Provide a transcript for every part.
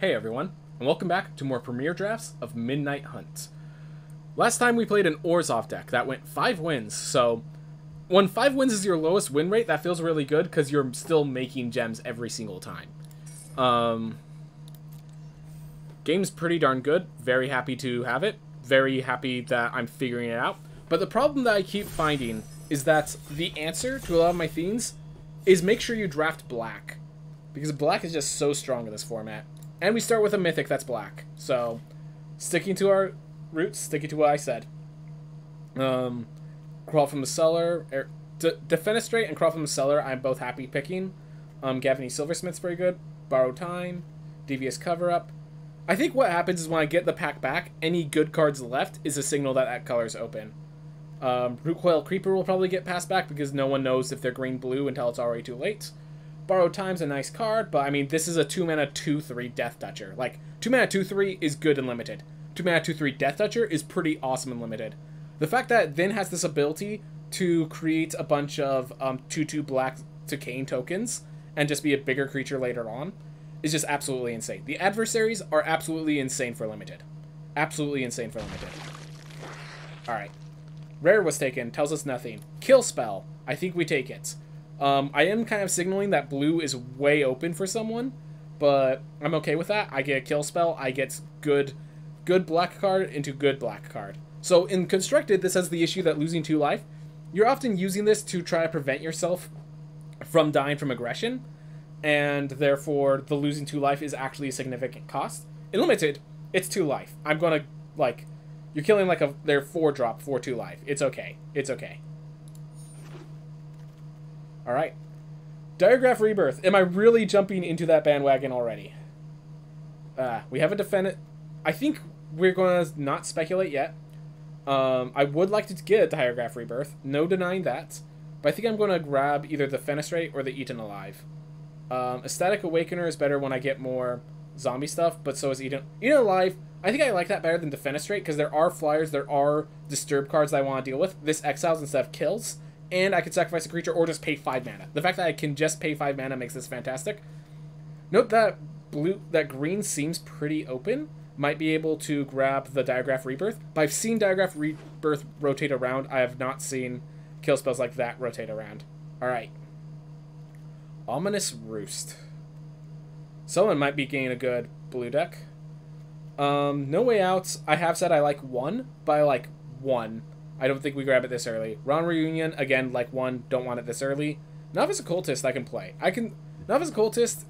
Hey everyone, and welcome back to more Premier Drafts of Midnight Hunt. Last time we played an Orzhov deck that went 5 wins, so when 5 wins is your lowest win rate, that feels really good because you're still making gems every single time. Um, game's pretty darn good, very happy to have it, very happy that I'm figuring it out. But the problem that I keep finding is that the answer to a lot of my themes is make sure you draft black. Because black is just so strong in this format. And we start with a mythic that's black. So, sticking to our roots, sticking to what I said. Um, Crawl from the Cellar, er, Defenestrate and Crawl from the Cellar, I'm both happy picking. Um, Gavony Silversmith's very good. Borrow Time, Devious Cover Up. I think what happens is when I get the pack back, any good cards left is a signal that that color's open. Um, Rootcoil Creeper will probably get passed back because no one knows if they're green-blue until it's already too late. Borrowed Time's a nice card, but I mean, this is a 2 mana 2 3 Death Toucher. Like, 2 mana 2 3 is good and limited. 2 mana 2 3 Death Toucher is pretty awesome and limited. The fact that then has this ability to create a bunch of um, 2 2 black to Kain tokens and just be a bigger creature later on is just absolutely insane. The adversaries are absolutely insane for limited. Absolutely insane for limited. Alright. Rare was taken, tells us nothing. Kill spell. I think we take it. Um, I am kind of signaling that blue is way open for someone, but I'm okay with that. I get a kill spell. I get good, good black card into good black card. So in constructed, this has the issue that losing two life, you're often using this to try to prevent yourself from dying from aggression, and therefore the losing two life is actually a significant cost. In limited, it's two life. I'm gonna like, you're killing like a their four drop four two life. It's okay. It's okay. All right. Diregraf Rebirth. Am I really jumping into that bandwagon already? Uh, we have a defendant. I think we're going to not speculate yet. Um, I would like to get Diregraf Rebirth. No denying that. But I think I'm going to grab either Defenestrate or the Eaten Alive. Um, Ecstatic Awakener is better when I get more zombie stuff, but so is Eaten, Eaten Alive. I think I like that better than Defenestrate because there are flyers, there are Disturb cards that I want to deal with. This exiles instead of kills and I can sacrifice a creature or just pay 5 mana. The fact that I can just pay 5 mana makes this fantastic. Note that blue that green seems pretty open. Might be able to grab the Diregraf Rebirth. But I've seen Diregraf Rebirth rotate around. I have not seen kill spells like that rotate around. Alright. Ominous Roost. Someone might be getting a good blue deck. Um, no way out. I have said I like one, but I like one. I don't think we grab it this early. Rotten Reunion, again, like one, don't want it this early. Novice Occultist, I can play. I can... Novice Occultist,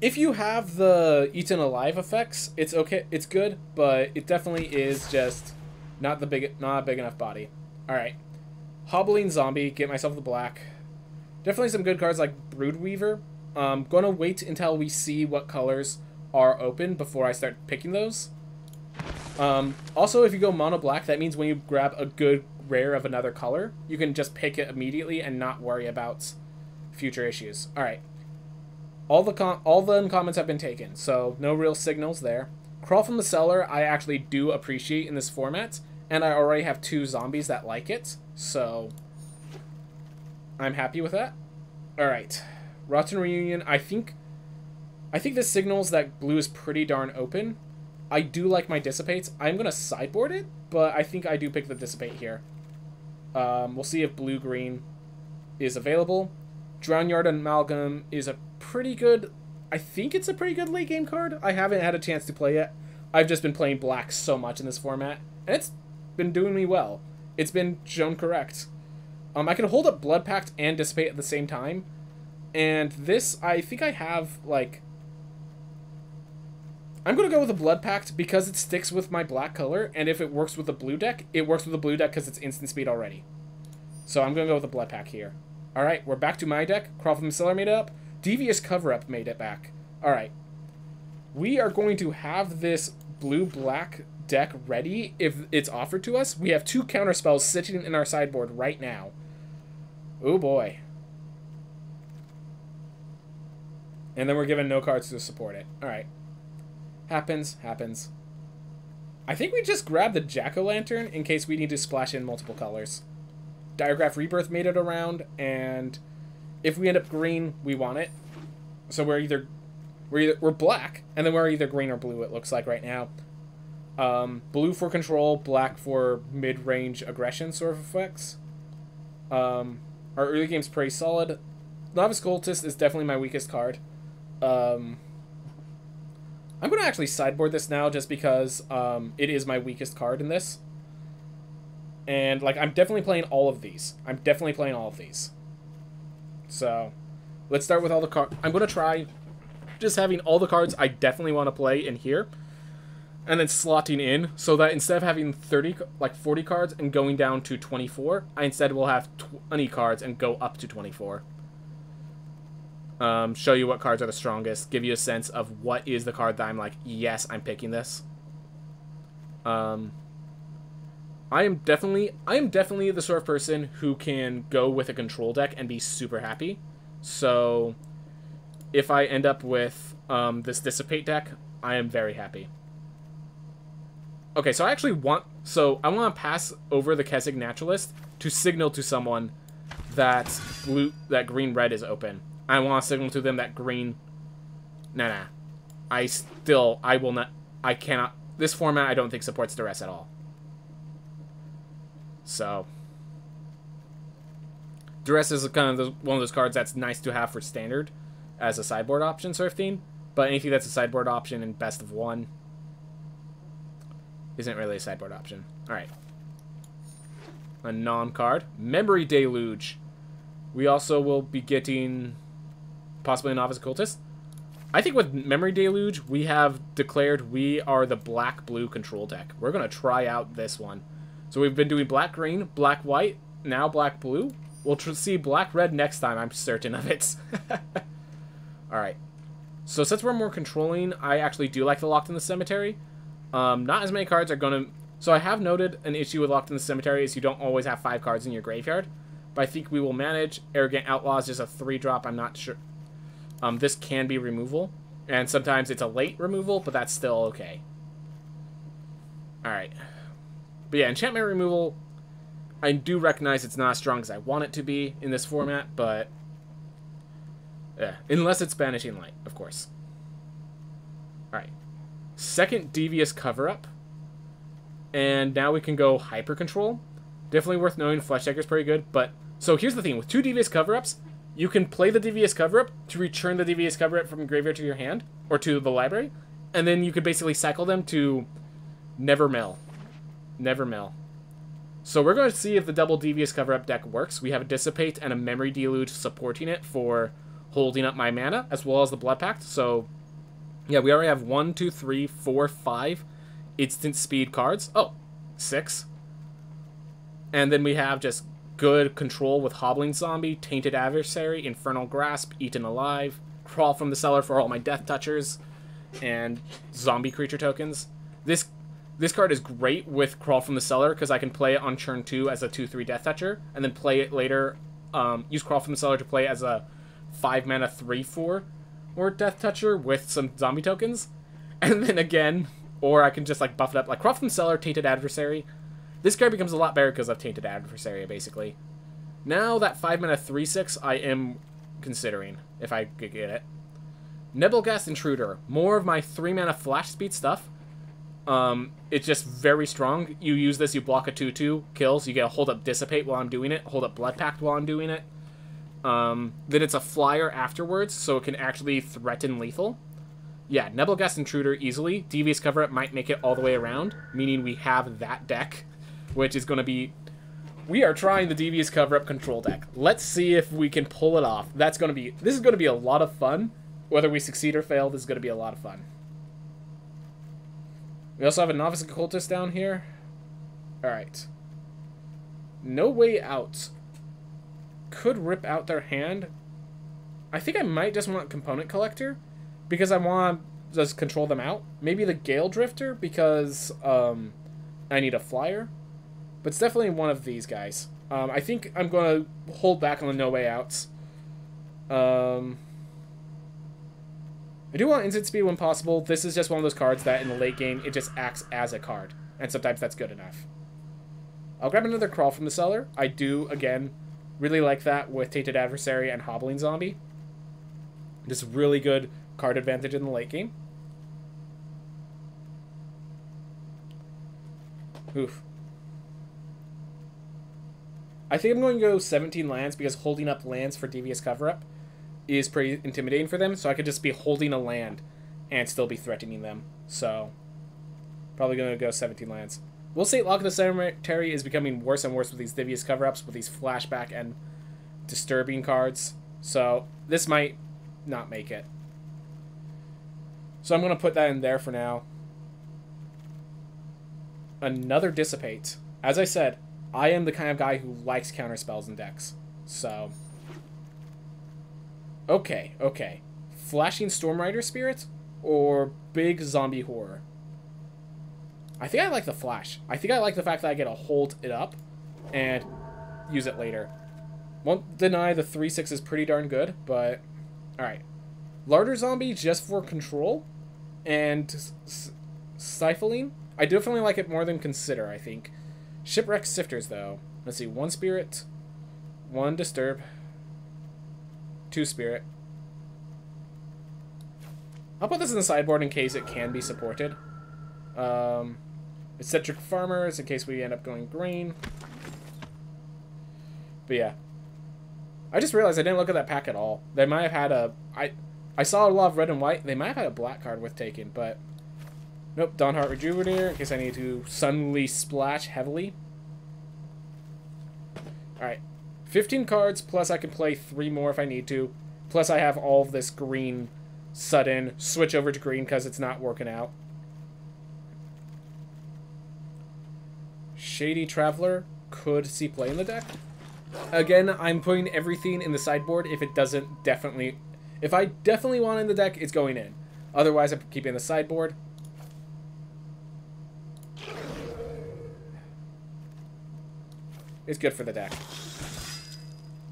if you have the Eaten Alive effects, it's okay, it's good, but it definitely is just not the big, not a big enough body. Alright. Hobbling Zombie, get myself the black. Definitely some good cards like Broodweaver. Um, gonna wait until we see what colors are open before I start picking those. Um, also, if you go mono black, that means when you grab a good rare of another color, you can just pick it immediately and not worry about future issues. All right. All the con all the uncommons have been taken, so no real signals there. Crawl from the cellar, I actually do appreciate in this format, and I already have two zombies that like it, so I'm happy with that. All right, Rotten Reunion. I think I think this signals that blue is pretty darn open. I do like my Dissipates. I'm going to sideboard it, but I think I do pick the Dissipate here. Um, we'll see if Blue-Green is available. Drownyard Amalgam is a pretty good... I think it's a pretty good late game card. I haven't had a chance to play it. I've just been playing black so much in this format, and it's been doing me well. It's been shown correct. Um, I can hold up Blood Pact and Dissipate at the same time, and this, I think I have, like, I'm going to go with a Blood Pact because it sticks with my black color, and if it works with the blue deck, it works with the blue deck because it's instant speed already. So I'm going to go with a Blood Pact here. Alright, we're back to my deck. Crawl from Cellar made it up. Devious Cover-Up made it back. Alright. We are going to have this blue-black deck ready if it's offered to us. We have two counter spells sitting in our sideboard right now. Oh boy. And then we're given no cards to support it. Alright. Happens, happens. I think we just grab the Jack-O-Lantern in case we need to splash in multiple colors. Diregraf Rebirth made it around, and if we end up green, we want it. So we're either We're either, we're black, and then we're either green or blue. It looks like right now. Um, blue for control, black for mid-range aggression sort of effects. Um, our early game's pretty solid. Novice Occultist is definitely my weakest card. Um, I'm going to actually sideboard this now just because um, it is my weakest card in this. And, like, I'm definitely playing all of these. I'm definitely playing all of these. So, let's start with all the cards. I'm going to try just having all the cards I definitely want to play in here. And then slotting in so that instead of having 30, like 40 cards and going down to 24, I instead will have 20 cards and go up to 24 um, show you what cards are the strongest, give you a sense of what is the card that I'm like, yes, I'm picking this. Um, I am definitely, I am definitely the sort of person who can go with a control deck and be super happy. So, if I end up with um, this dissipate deck, I am very happy. Okay, so I actually want, so I want to pass over the Kessig Naturalist to signal to someone that blue, that green red is open. I want to signal to them that green... Nah, nah. I still... I will not... I cannot... This format I don't think supports duress at all. So... Duress is kind of one of those cards that's nice to have for standard as a sideboard option sort of thing. But anything that's a sideboard option in best of one isn't really a sideboard option. Alright. A non-card. Memory Deluge. We also will be getting possibly a novice occultist. I think with Memory Deluge, we have declared we are the black-blue control deck. We're going to try out this one. So we've been doing black-green, black-white, now black-blue. We'll see black-red next time, I'm certain of it. Alright. So since we're more controlling, I actually do like the Locked in the Cemetery. Um, not as many cards are going to... So I have noted an issue with Locked in the Cemetery is you don't always have five cards in your graveyard. But I think we will manage. Arrogant Outlaw is just a three drop. I'm not sure. Um, this can be removal, and sometimes it's a late removal, but that's still okay. Alright. But yeah, enchantment removal, I do recognize it's not as strong as I want it to be in this format, but... Yeah, unless it's Banishing Light, of course. Alright. Second Devious Cover-Up. And now we can go Hyper Control. Definitely worth knowing, Fleshtaker pretty good, but... So here's the thing, with two Devious Cover-Ups, you can play the devious cover up to return the devious cover up from graveyard to your hand or to the library, and then you could basically cycle them to never mill. Never mill. So we're going to see if the double devious cover up deck works. We have a dissipate and a memory deluge supporting it for holding up my mana, as well as the blood pact. So yeah, we already have one, two, three, four, five instant speed cards. Oh, six. And then we have just good control with Hobbling Zombie, Tainted Adversary, Infernal Grasp, Eaten Alive, Crawl from the Cellar for all my Death Touchers, and Zombie Creature tokens. This this card is great with Crawl from the Cellar because I can play it on turn 2 as a 2-3 Death Toucher, and then play it later, um, use Crawl from the Cellar to play as a 5 mana 3-4 or Death Toucher with some zombie tokens. And then again, or I can just like buff it up, like Crawl from the Cellar, Tainted Adversary, this card becomes a lot better because of Tainted Adversaria, basically. Now that 5 mana 3-6, I am considering, if I could get it. Nebelgast Intruder. More of my 3 mana flash speed stuff. Um, it's just very strong. You use this, you block a 2-2, kills. You get a hold up Dissipate while I'm doing it, hold up Blood Pact while I'm doing it. Um, then it's a flyer afterwards, so it can actually threaten lethal. Yeah, Nebelgast Intruder easily. Devious Cover Up might make it all the way around, meaning we have that deck which is going to be... We are trying the Devious Cover-Up control deck. Let's see if we can pull it off. That's going to be... This is going to be a lot of fun. Whether we succeed or fail, this is going to be a lot of fun. We also have a Novice Occultist down here. Alright. No Way Out. Could rip out their hand. I think I might just want Component Collector. Because I want to just control them out. Maybe the Gale Drifter, because um, I need a flyer. But it's definitely one of these guys. Um, I think I'm going to hold back on the no way outs. Um, I do want instant speed when possible. This is just one of those cards that in the late game, it just acts as a card. And sometimes that's good enough. I'll grab another Crawl from the Cellar. I do, again, really like that with Tainted Adversary and Hobbling Zombie. Just really good card advantage in the late game. Oof. I think I'm going to go 17 lands because holding up lands for Devious Cover Up is pretty intimidating for them, so I could just be holding a land and still be threatening them. So, probably going to go 17 lands. We'll say Lock of the Cemetery is becoming worse and worse with these Devious Cover-Ups, with these flashback and disturbing cards. So, this might not make it. So I'm going to put that in there for now. Another Dissipate. As I said, I am the kind of guy who likes counter spells and decks. So. Okay, okay. Flashing Stormrider Spirit or Big Zombie Horror? I think I like the Flash. I think I like the fact that I get to hold it up and use it later. Won't deny the 3-6 is pretty darn good, but... Alright. Larder Zombie just for control and stifling. I definitely like it more than Consider, I think. Shipwreck Sifters, though. Let's see. One Spirit, one Disturb, two Spirit. I'll put this in the sideboard in case it can be supported. Um, Eccentric Farmers, in case we end up going green. But yeah. I just realized I didn't look at that pack at all. They might have had a... I, I saw a lot of red and white. They might have had a black card worth taking, but... Nope, Dawnhart Rejuvenator, in case I need to suddenly splash heavily. Alright. 15 cards, plus I can play 3 more if I need to. Plus I have all of this green sudden switch over to green because it's not working out. Shady Traveler could see play in the deck. Again, I'm putting everything in the sideboard if it doesn't definitely... If I definitely want in the deck, it's going in. Otherwise, I'm keeping the sideboard. Is good for the deck.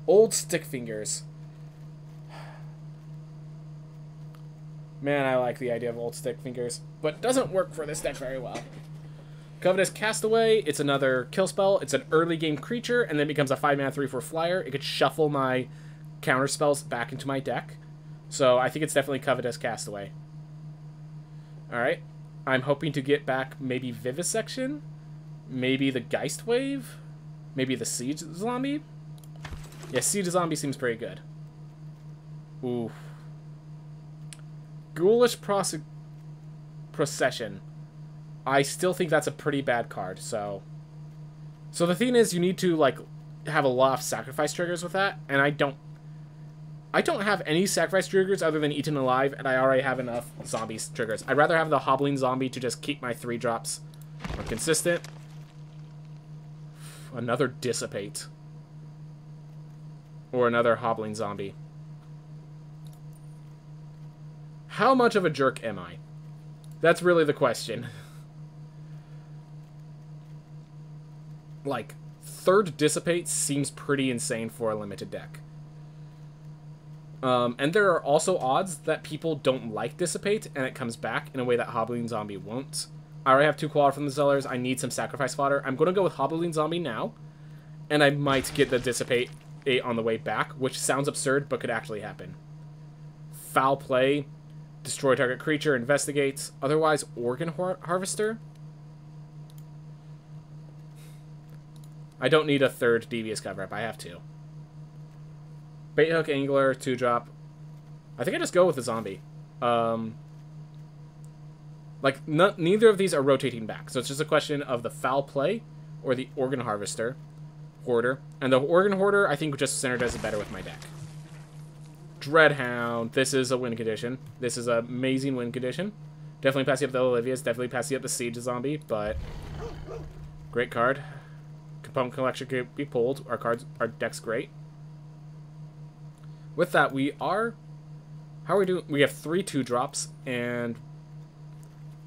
Old Stick Fingers. Man, I like the idea of Old Stick Fingers, but doesn't work for this deck very well. Covetous Castaway, it's another kill spell. It's an early game creature, and then becomes a 5 mana 3 4 flyer. It could shuffle my counter spells back into my deck. So I think it's definitely Covetous Castaway. Alright. I'm hoping to get back maybe Vivisection, maybe the Geistwave. Maybe the Siege Zombie? Yeah, Siege Zombie seems pretty good. Ooh. Ghoulish Prose Procession. I still think that's a pretty bad card, so... So the thing is, you need to, like, have a lot of sacrifice triggers with that, and I don't... I don't have any sacrifice triggers other than Eaten Alive, and I already have enough zombies triggers. I'd rather have the Hobbling Zombie to just keep my three drops consistent another Dissipate. Or another Hobbling Zombie. How much of a jerk am I? That's really the question. like, third Dissipate seems pretty insane for a limited deck. Um, and there are also odds that people don't like Dissipate, and it comes back in a way that Hobbling Zombie won't. I already have two Crawl from the Cellars. I need some sacrifice fodder. I'm going to go with Hobbling Zombie now. And I might get the Dissipate 8 on the way back, which sounds absurd, but could actually happen. Foul play. Destroy target creature. Investigates. Otherwise, Organ har Harvester. I don't need a third Devious cover-up. I have two. Baithook Angler, 2-drop. I think I just go with the Zombie. Um, like, neither of these are rotating back. So it's just a question of the foul play or the organ harvester, hoarder. And the organ hoarder, I think, just synergizes better with my deck. Dreadhound. This is a win condition. This is an amazing win condition. Definitely passing up the Olivia's. Definitely passing up the Siege Zombie, but... Great card. Component collection could be pulled. Our cards, our deck's great. With that, we are... How are we doing? We have three two drops, and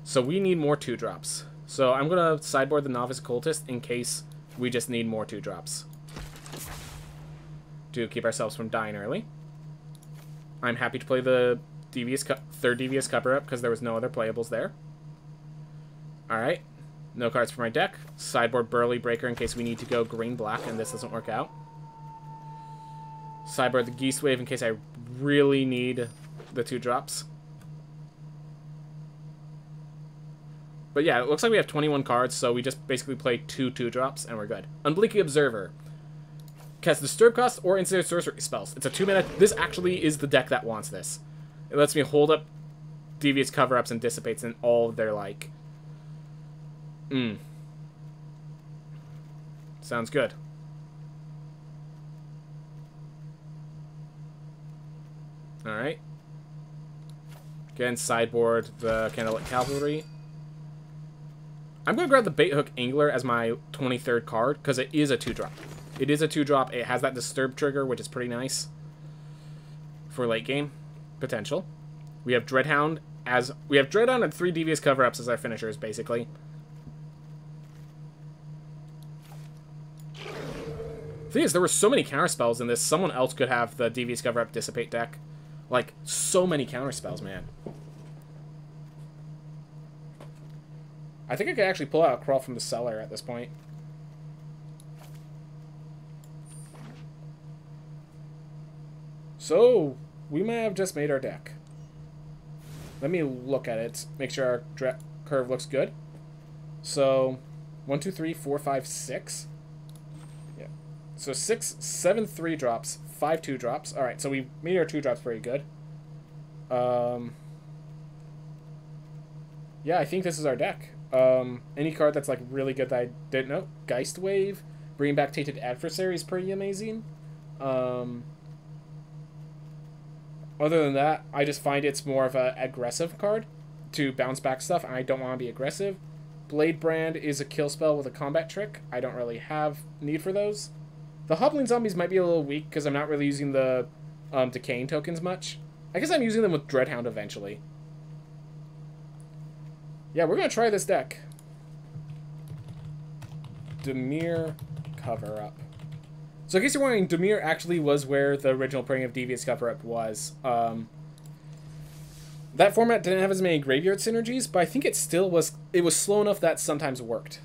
so we need more two drops. So I'm going to sideboard the Novice Occultist in case we just need more two drops. To keep ourselves from dying early. I'm happy to play the devious third devious cover up because there was no other playables there. Alright. No cards for my deck. Sideboard Burly Breaker in case we need to go green-black and this doesn't work out. Sidebar the Geistwave in case I really need the two drops. But yeah, it looks like we have 21 cards, so we just basically play two two drops and we're good. Unblinking Observer. Cast Disturb Cost or Instant Sorcery spells. It's a two-minute. This actually is the deck that wants this. It lets me hold up Devious Cover Ups and dissipates in all of their, like. Mmm. Sounds good. Alright. Again, sideboard the Candlelit Cavalry. I'm going to grab the Baithook Angler as my 23rd card, because it is a 2-drop. It is a 2-drop. It has that Disturb trigger, which is pretty nice for late game potential. We have Dreadhound as... We have Dreadhound and three Devious Cover-Ups as our finishers, basically. thing is, there were so many counter spells in this. Someone else could have the Devious Cover-Up Dissipate deck. Like, so many counter spells, man. I think I could actually pull out a Crawl from the Cellar at this point. So, we may have just made our deck. Let me look at it, make sure our curve looks good. So, one, two, three, four, five, six. Yeah. So six, seven, three drops, five two drops. All right, so we made our two drops pretty good. Um, yeah, I think this is our deck. Um, any card that's like really good that I didn't know. Geistwave, bringing back Tainted Adversary is pretty amazing. Um, other than that, I just find it's more of a aggressive card to bounce back stuff, and I don't want to be aggressive. Bladebrand is a kill spell with a combat trick. I don't really have need for those. The Hobbling Zombies might be a little weak because I'm not really using the um, Decaying tokens much. I guess I'm using them with Dreadhound eventually. Yeah, we're going to try this deck. Dimir Cover Up. So in case you're wondering, Dimir actually was where the original Praying of Devious Cover Up was. Um, that format didn't have as many graveyard synergies, but I think it still was... It was slow enough that sometimes worked.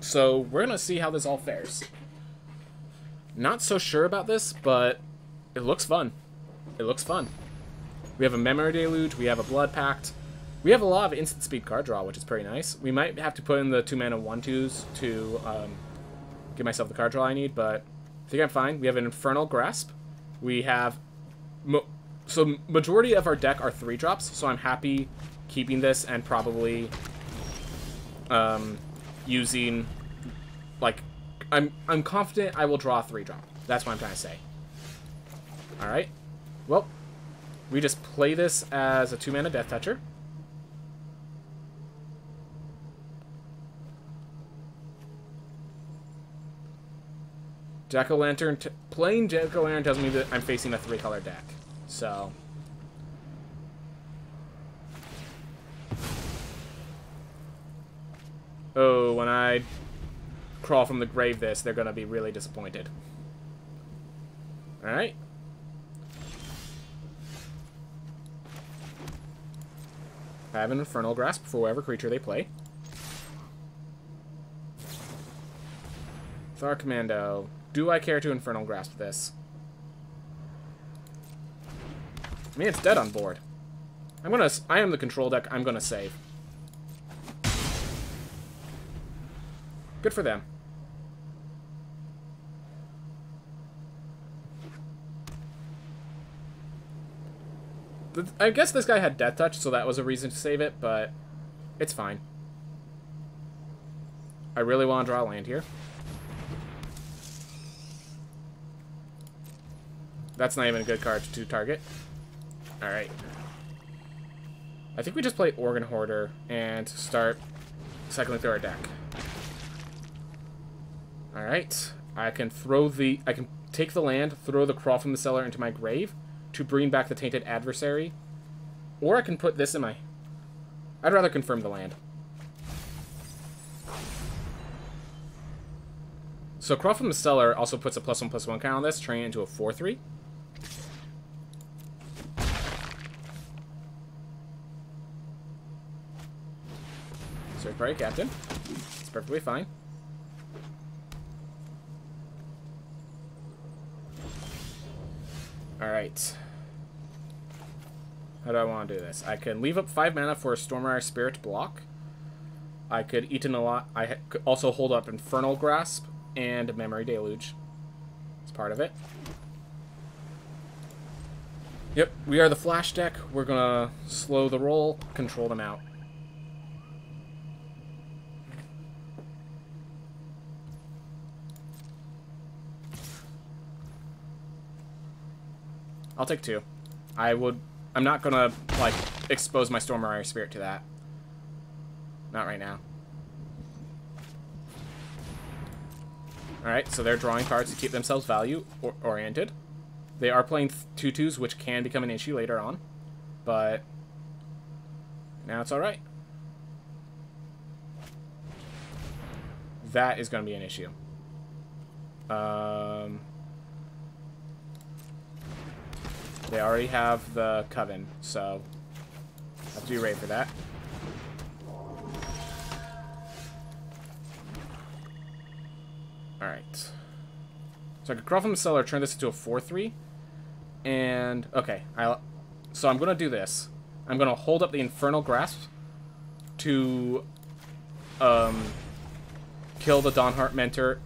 So we're going to see how this all fares. Not so sure about this, but it looks fun. It looks fun. We have a Memory Deluge, we have a Blood Pact. We have a lot of instant speed card draw, which is pretty nice. We might have to put in the two mana one twos to um, give myself the card draw I need, but I think I'm fine. We have an Infernal Grasp. We have... So majority of our deck are three drops, so I'm happy keeping this and probably um, using like I'm I'm confident I will draw a three drop. That's what I'm trying to say. Alright. Well, we just play this as a two mana Death Toucher. Jack o' Lantern, playing Jack o' Lantern tells me that I'm facing a three color deck. So. Oh, when I crawl from the grave this, they're going to be really disappointed. Alright. Have an Infernal Grasp for whatever creature they play. Thar Commando. Do I care to Infernal Grasp this? I mean, it's dead on board. I'm gonna... I am the control deck. I'm gonna save. Good for them. I guess this guy had Death Touch, so that was a reason to save it, but it's fine. I really want to draw land here. That's not even a good card to target. Alright. I think we just play Organ Hoarder and start cycling through our deck. Alright. I can throw the... I can take the land, throw the Crawl from the Cellar into my grave, to bring back the Tainted Adversary. Or I can put this in my... I'd rather confirm the land. So Crawl from the Cellar also puts a plus one plus one count on this, turning it into a 4-3. Search Party Captain. It's perfectly fine. Alright. How do I want to do this? I can leave up 5 mana for a Stormrider Spirit block. I could eat in a lot. I could also hold up Infernal Grasp and Memory Deluge. It's part of it. Yep, we are the Flash deck. We're gonna slow the roll, control them out. I'll take two. I would... I'm not gonna, like, expose my Stormrider Spirit to that. Not right now. Alright, so they're drawing cards to keep themselves value-oriented. They are playing 2-2s, which can become an issue later on. But... Now it's alright. That is going to be an issue. Um... They already have the Coven, so have to be ready for that. Alright. So I could crawl from the cellar, turn this into a 4-3. And, okay. I, so I'm going to do this. I'm going to hold up the Infernal Grasp to um, kill the Dawnhart Mentor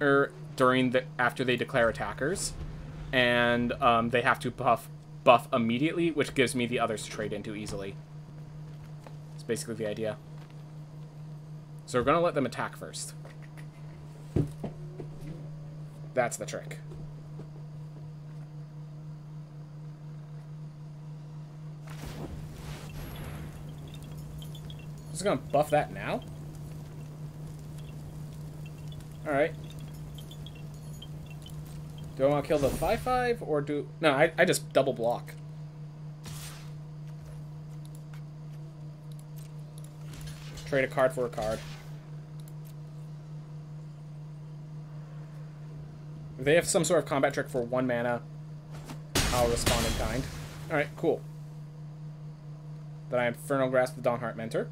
er, during the after they declare attackers and um, they have to buff buff immediately, which gives me the others to trade into easily. It's basically the idea. So we're going to let them attack first. That's the trick. Just gonna buff that now? Alright. Do I want to kill the 5-5 or do... No, I, I just double block. Trade a card for a card. If they have some sort of combat trick for one mana, I'll respond in kind. Alright, cool. Then I Infernal Grasp the Dawnhart Mentor.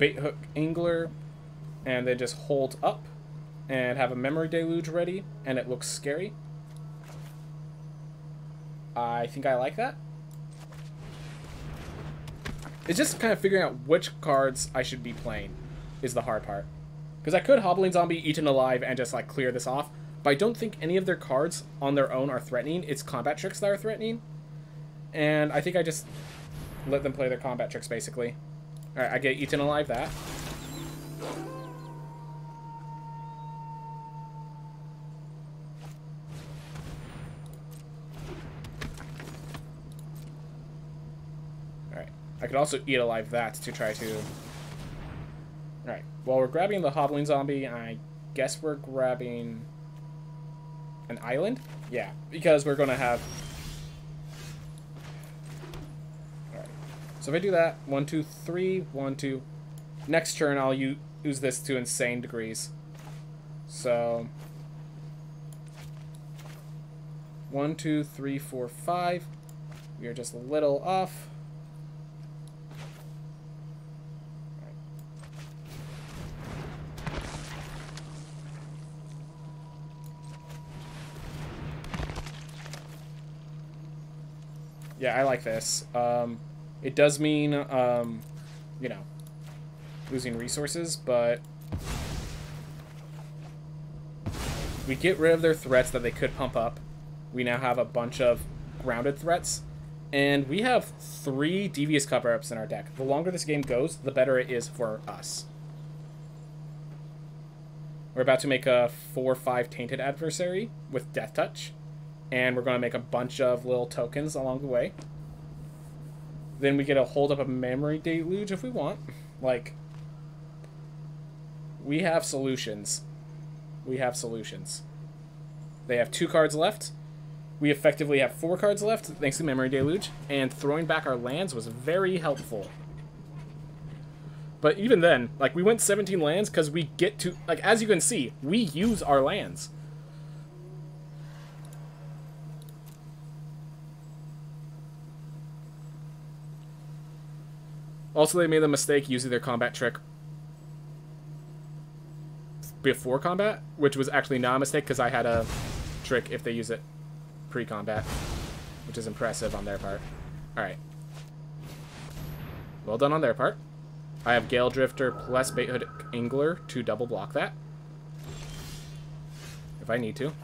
Bait hook angler and then just hold up and have a memory deluge ready and it looks scary. I think I like that. It's just kind of figuring out which cards I should be playing is the hard part. Because I could Hobbling Zombie, Eaten Alive, and just like clear this off, but I don't think any of their cards on their own are threatening. It's combat tricks that are threatening. And I think I just let them play their combat tricks, basically. Alright, I get eaten alive that. Alright. I could also eat alive that to try to... Alright. While we're grabbing the Hobbling Zombie, I guess we're grabbing... An island? Yeah, because we're going to have So if I do that, one, two, three, one, two. Next turn, I'll use this to insane degrees. So, one, two, three, four, five. We are just a little off. Yeah, I like this. Um, it does mean, um, you know, losing resources, but we get rid of their threats that they could pump up. We now have a bunch of grounded threats, and we have three Devious cover-ups in our deck. The longer this game goes, the better it is for us. We're about to make a 4-5 Tainted Adversary with Death Touch, and we're going to make a bunch of little tokens along the way. Then we get to hold up a memory deluge if we want. Like, we have solutions. We have solutions. They have two cards left. We effectively have four cards left, thanks to Memory Deluge, and throwing back our lands was very helpful. But even then, like, we went 17 lands because we get to... Like, as you can see, we use our lands. Also, they made the mistake using their combat trick before combat, which was actually not a mistake because I had a trick if they use it pre-combat, which is impressive on their part. Alright. Well done on their part. I have Gale Drifter plus Baithook Angler to double block that. If I need to.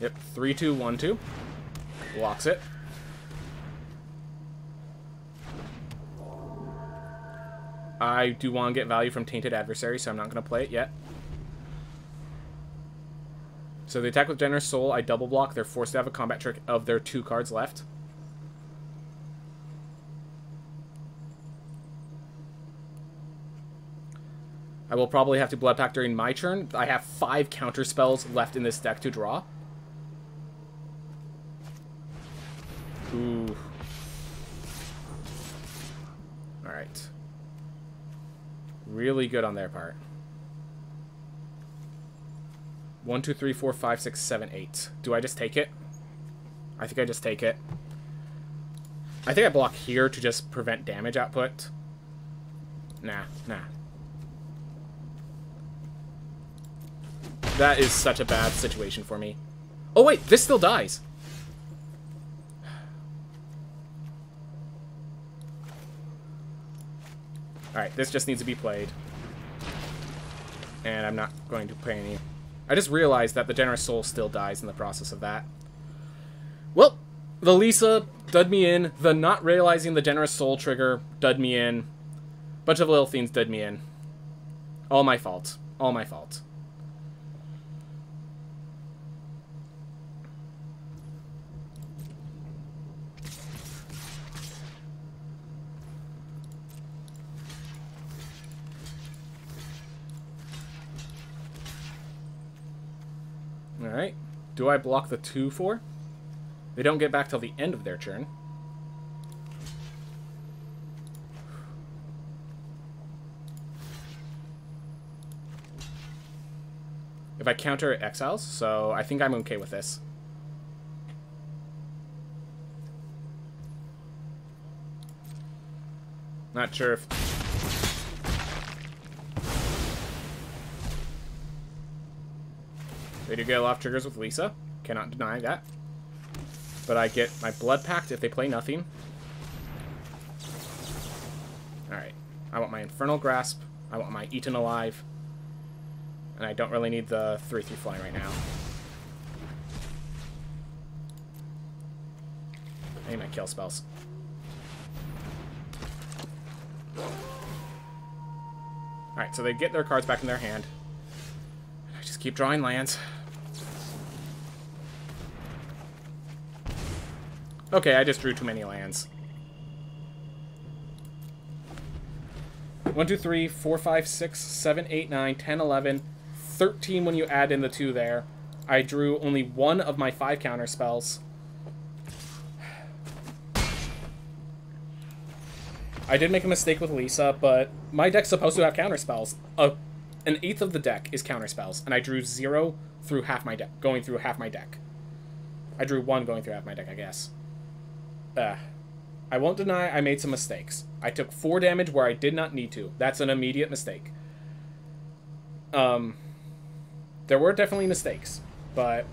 Yep, 3, 2, 1, 2. Blocks it. I do want to get value from Tainted Adversary, so I'm not going to play it yet. So they attack with Generous Soul. I double block. They're forced to have a combat trick of their two cards left. I will probably have to Blood Pact during my turn. I have five counter spells left in this deck to draw. Ooh. Alright. Really good on their part. One, two, three, four, five, six, seven, eight. Do I just take it? I think I just take it. I think I block here to just prevent damage output. Nah, nah. That is such a bad situation for me. Oh wait, this still dies. Alright, this just needs to be played. And I'm not going to play any. I just realized that the Generous Soul still dies in the process of that. Well, the Liesa dud me in. The not realizing the Generous Soul trigger dud me in. Bunch of little things dud me in. All my fault. All my fault. Alright. Do I block the 2-4? They don't get back till the end of their turn. If I counter it exiles, so I think I'm okay with this. Not sure if They do get a lot of triggers with Liesa. Cannot deny that. But I get my Blood Pact if they play nothing. Alright. I want my Infernal Grasp. I want my Eaten Alive. And I don't really need the 3-3 flying right now. I need my kill spells. Alright, so they get their cards back in their hand. I just keep drawing lands. Okay, I just drew too many lands. 1, 2, 3, 4, 5, 6, 7, 8, 9, 10, 11, 13 when you add in the 2 there. I drew only one of my 5 counter spells. I did make a mistake with Liesa, but my deck's supposed to have counter spells. Uh, an eighth of the deck is counter spells, and I drew zero through half my deck, going through half my deck. I drew one going through half my deck, I guess. Uh, I won't deny I made some mistakes. I took 4 damage where I did not need to. That's an immediate mistake. Um, there were definitely mistakes, but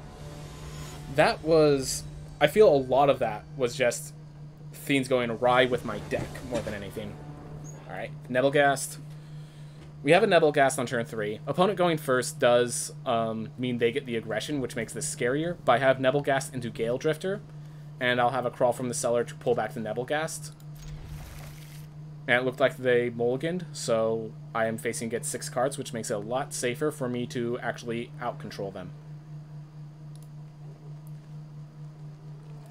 that was... I feel a lot of that was just things going awry with my deck more than anything. Alright, Nebelgast. We have a Nebelgast on turn 3. Opponent going first does um, mean they get the aggression, which makes this scarier, but I have Nebelgast into Gale Drifter, and I'll have a crawl from the cellar to pull back the Nebelgast. And it looked like they mulliganed, so I am facing get six cards, which makes it a lot safer for me to actually out-control them.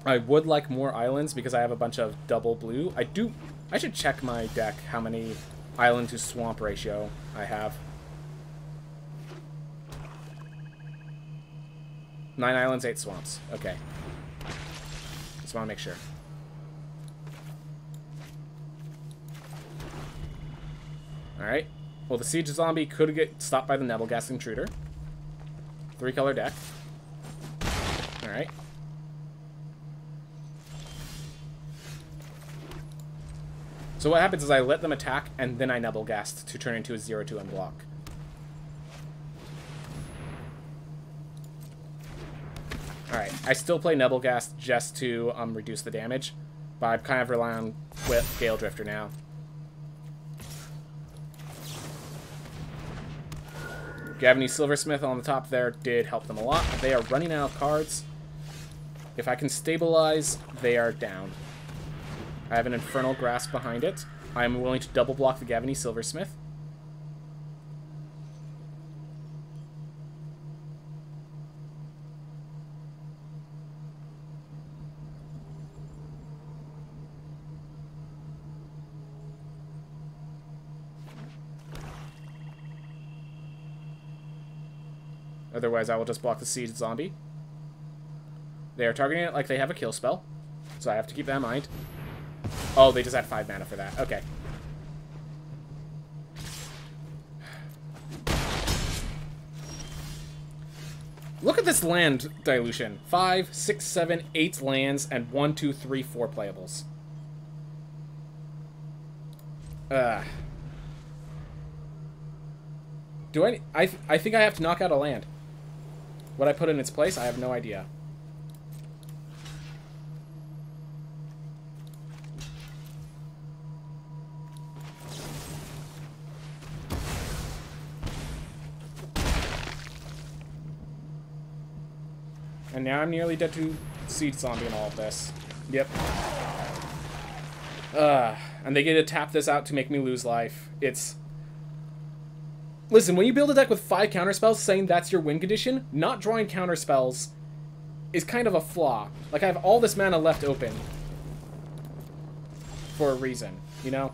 I would like more islands because I have a bunch of double blue. I do... I should check my deck how many island to swamp ratio I have. Nine islands, eight swamps. Okay. Want to make sure. Alright. Well, the Siege Zombie could get stopped by the Nebelgast Intruder. Three color deck. Alright. So what happens is I let them attack, and then I Nebelgast to turn into a 0-2 unblock. Alright, I still play Nebelgast just to um, reduce the damage, but I'm kind of relying on Gale Drifter now. Gavony Silversmith on the top there did help them a lot. They are running out of cards. If I can stabilize, they are down. I have an Infernal Grasp behind it. I am willing to double block the Gavony Silversmith. Otherwise, I will just block the Siege Zombie. They are targeting it like they have a kill spell, so I have to keep that in mind. Oh, they just had 5 mana for that. Okay. Look at this land dilution. Five, six, seven, eight lands, and one, two, three, four playables. Uh. Do I... I, I think I have to knock out a land. What I put in its place, I have no idea. And now I'm nearly dead to Siege Zombie and all of this. Yep. Uh, and they get to tap this out to make me lose life. It's Listen, when you build a deck with five counterspells saying that's your win condition, not drawing counterspells is kind of a flaw. Like, I have all this mana left open. For a reason, you know?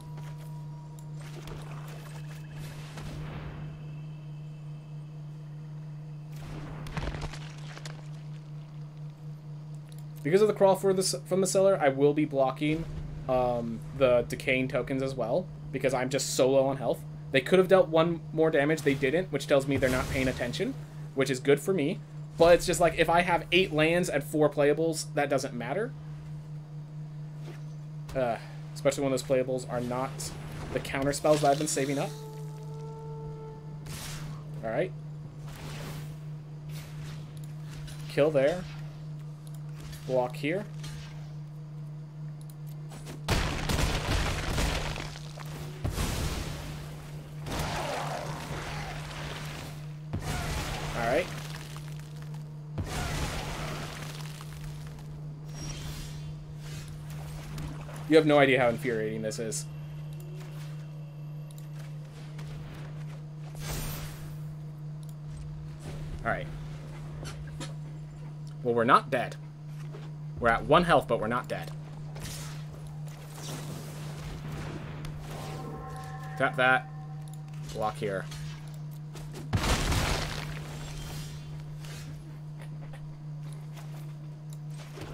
Because of the crawl the, from the cellar, I will be blocking um, the decaying tokens as well, because I'm just so low on health. They could have dealt one more damage. They didn't, which tells me they're not paying attention, which is good for me. But it's just like, if I have eight lands and four playables, that doesn't matter. Uh, especially when those playables are not the counter spells that I've been saving up. Alright. Kill there. Block here. You have no idea how infuriating this is. Alright. Well, we're not dead. We're at one health, but we're not dead. Tap that. Block here.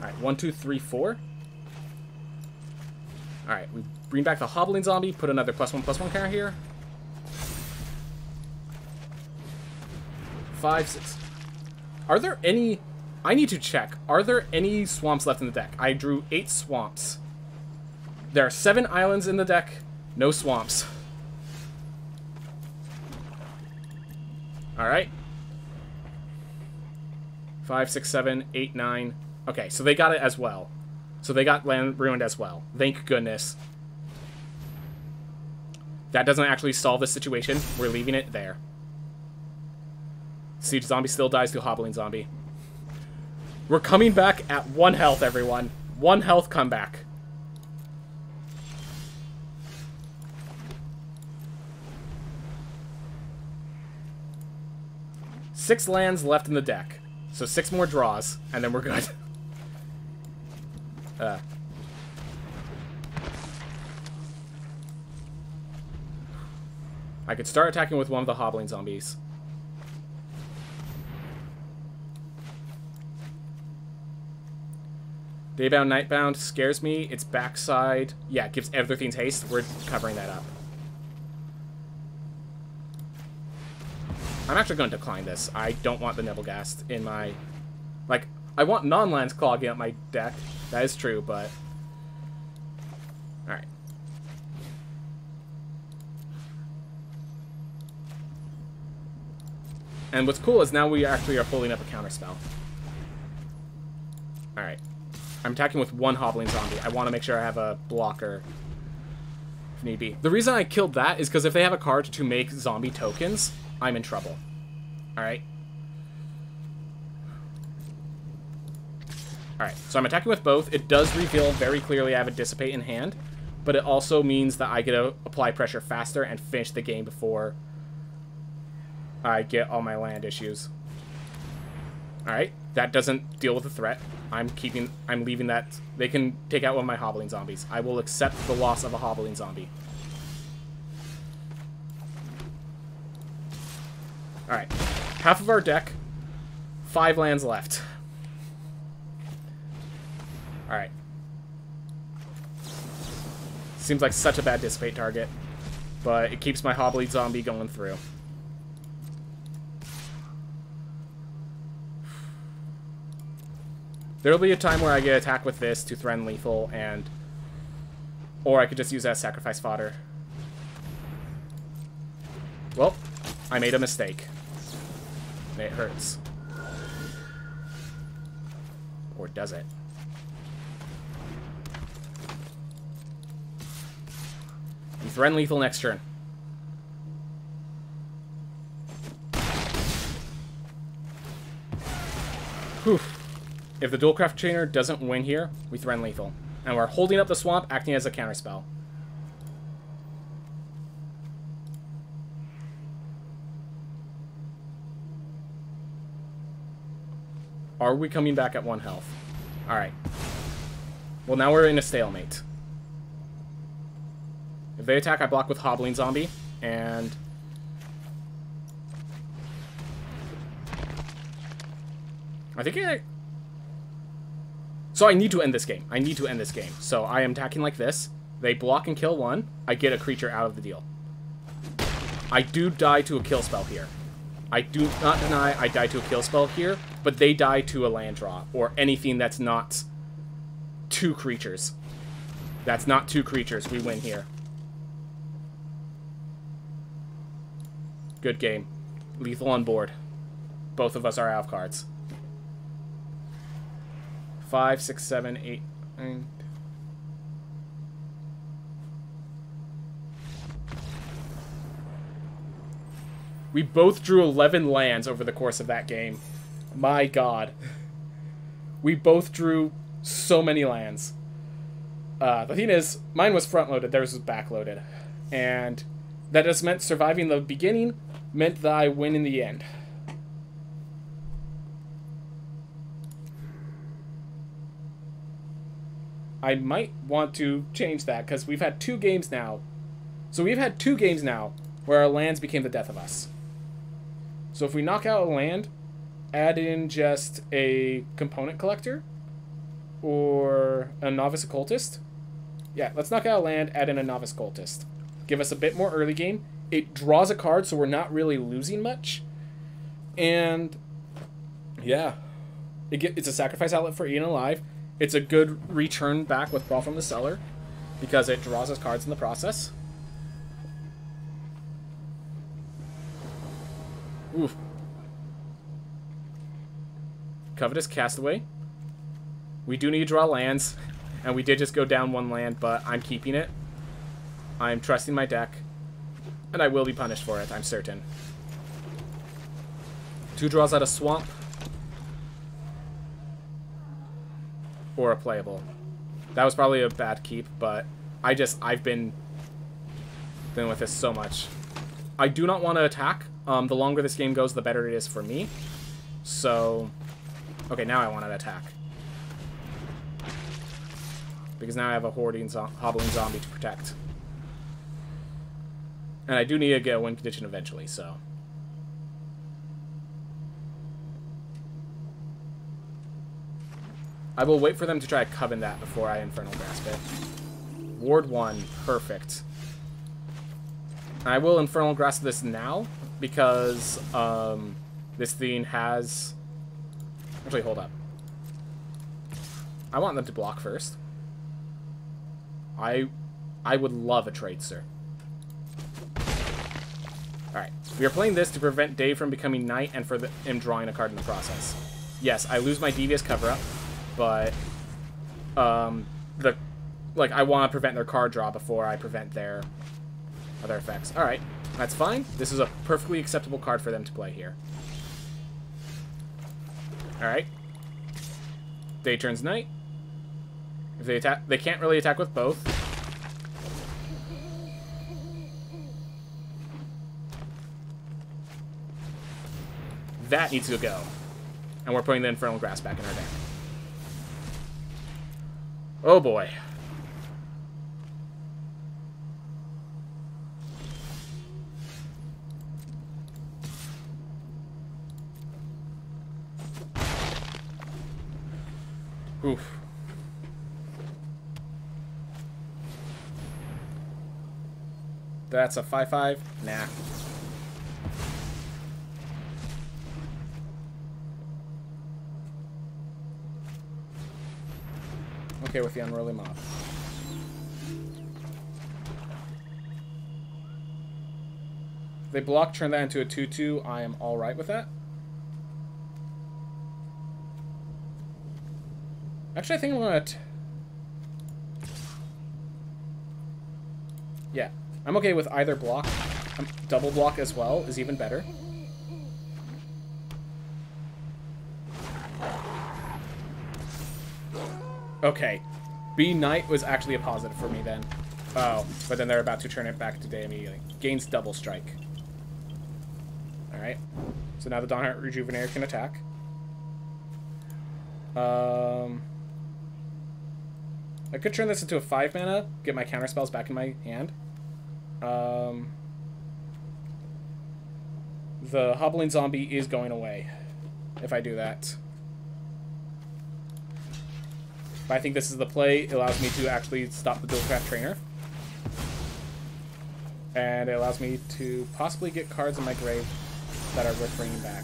Alright, one, two, three, four. Alright, we bring back the Hobbling Zombie, put another plus one, plus one counter here. Five, six. Are there any... I need to check. Are there any swamps left in the deck? I drew eight swamps. There are seven islands in the deck, no swamps. Alright. Five, six, seven, eight, nine, Okay, so they got it as well. So they got land ruined as well. Thank goodness. That doesn't actually solve the situation. We're leaving it there. Siege Zombie still dies to Hobbling Zombie. We're coming back at one health, everyone. One health comeback. Six lands left in the deck. So six more draws, and then we're good. Uh. I could start attacking with one of the hobbling zombies. Daybound, Nightbound scares me. Its backside, yeah, it gives everything's haste. We're covering that up. I'm actually going to decline this. I don't want the Nebelgast in my... Like, I want non-lands clogging up my deck. That is true, but... Alright. And what's cool is now we actually are pulling up a counterspell. Alright. I'm attacking with one Hobbling Zombie. I want to make sure I have a blocker if need be. The reason I killed that is because if they have a card to make zombie tokens, I'm in trouble. Alright. Alright, so I'm attacking with both. It does reveal very clearly I have a Dissipate in hand, but it also means that I get to apply pressure faster and finish the game before I get all my land issues. Alright, that doesn't deal with the threat. I'm keeping, I'm leaving that. They can take out one of my hobbling zombies. I will accept the loss of a hobbling zombie. Alright, half of our deck, five lands left. Alright. Seems like such a bad dissipate target, but it keeps my hobbly zombie going through. There will be a time where I get attacked with this to threaten lethal, and... Or I could just use that as sacrifice fodder. Well, I made a mistake. It hurts. Or does it? You threaten lethal next turn. Whew. If the Duelcraft Trainer doesn't win here, we threaten lethal. And we're holding up the swamp, acting as a counterspell. Are we coming back at one health? Alright. Well, now we're in a stalemate. If they attack, I block with Hobbling Zombie, and... I think I, so I need to end this game. I need to end this game. So I am attacking like this. They block and kill one. I get a creature out of the deal. I do die to a kill spell here. I do not deny I die to a kill spell here, but they die to a land draw, or anything that's not two creatures. That's not two creatures. We win here. Good game. Lethal on board. Both of us are out cards five, six, seven, eight, nine. We both drew 11 lands over the course of that game. My god. We both drew so many lands. Uh, the thing is, mine was front-loaded, theirs was back-loaded. And that just meant surviving the beginning meant that I win in the end. I might want to change that because we've had two games now. So we've had two games now where our lands became the death of us. So if we knock out a land, add in just a component collector or a novice occultist. Yeah, let's knock out a land, add in a novice occultist. Give us a bit more early game. It draws a card, so we're not really losing much. And yeah, it get, it's a sacrifice outlet for Eaten Alive. It's a good return back with Crawl from the Cellar because it draws us cards in the process. Oof. Covetous Castaway. We do need to draw lands, and we did just go down one land, but I'm keeping it. I'm trusting my deck, and I will be punished for it, I'm certain. Two draws out of Swamp. or a playable. That was probably a bad keep, but I just, I've been dealing with this so much. I do not want to attack. Um, the longer this game goes, the better it is for me. So, okay, now I want to attack. Because now I have a hoarding zo hobbling zombie to protect. And I do need to get a win condition eventually, so... I will wait for them to try to coven that before I Infernal Grasp it. Ward 1. Perfect. I will Infernal Grasp this now, because um, this thing has... Actually, hold up. I want them to block first. I I would love a trade, sir. Alright. We are playing this to prevent Dave from becoming night and for the, him drawing a card in the process. Yes, I lose my devious cover-up, but um, the like I want to prevent their card draw before I prevent their other effects. Alright, that's fine. This is a perfectly acceptable card for them to play here. Alright. Day turns night. If they attack, they can't really attack with both. That needs to go. And we're putting the Infernal Grasp back in our deck. Oh boy. Oof. That's a 5-5? Nah. Okay with the unruly mob. they block, turn that into a 2-2, I am alright with that. Actually, I think I'm gonna... Yeah. I'm okay with either block. Um, double block as well is even better. Okay. B Knight was actually a positive for me then. Oh, but then they're about to turn it back to day immediately. Gains double strike. Alright. So now the Dawnhart Rejuvenator can attack. Um... I could turn this into a 5 mana, get my counter spells back in my hand. Um, the Hobbling Zombie is going away if I do that. But I think this is the play. It allows me to actually stop the Duelcraft Trainer. And it allows me to possibly get cards in my grave that are worth bringing back.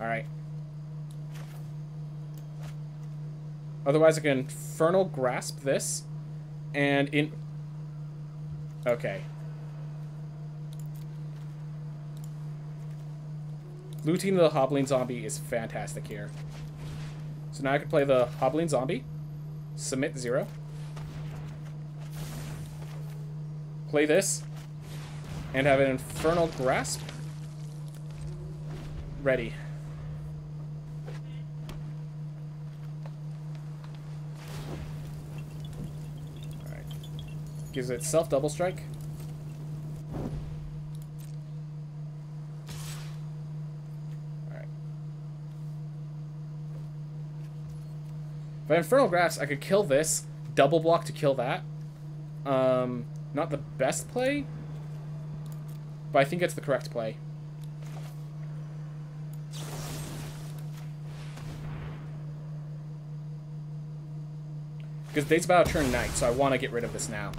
Alright. Otherwise, I can Infernal Grasp this, and in... Okay. Looting the Hobbling Zombie is fantastic here. So now I can play the Hobbling Zombie, submit zero, play this, and have an Infernal Grasp ready. Alright. Gives it self double strike. I Infernal Grasp, I could kill this, double block to kill that. Um, not the best play, but I think it's the correct play. Because Date's about to turn night, so I want to get rid of this now.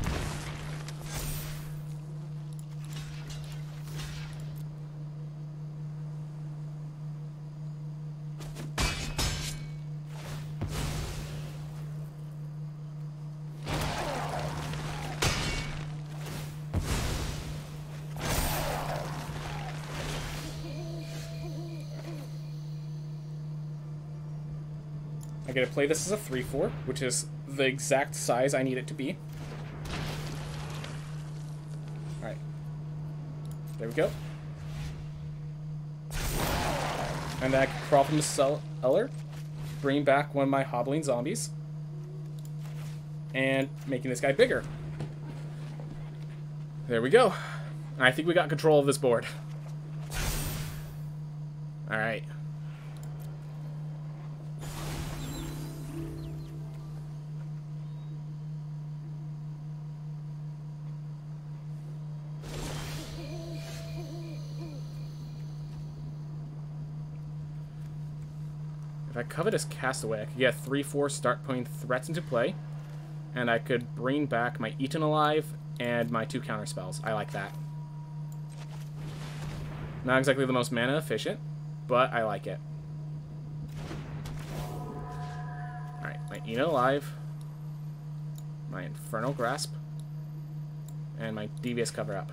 Play this as a 3-4, which is the exact size I need it to be. Alright. There we go. And then I can crawl from the cellar, bring back one of my hobbling zombies, and making this guy bigger. There we go. I think we got control of this board. Alright. Covetous Castaway, I could get 3-4 start putting threats into play, and I could bring back my Eaten Alive and my two counter spells. I like that. Not exactly the most mana efficient, but I like it. Alright, my Eaten Alive, my Infernal Grasp, and my Devious Cover Up.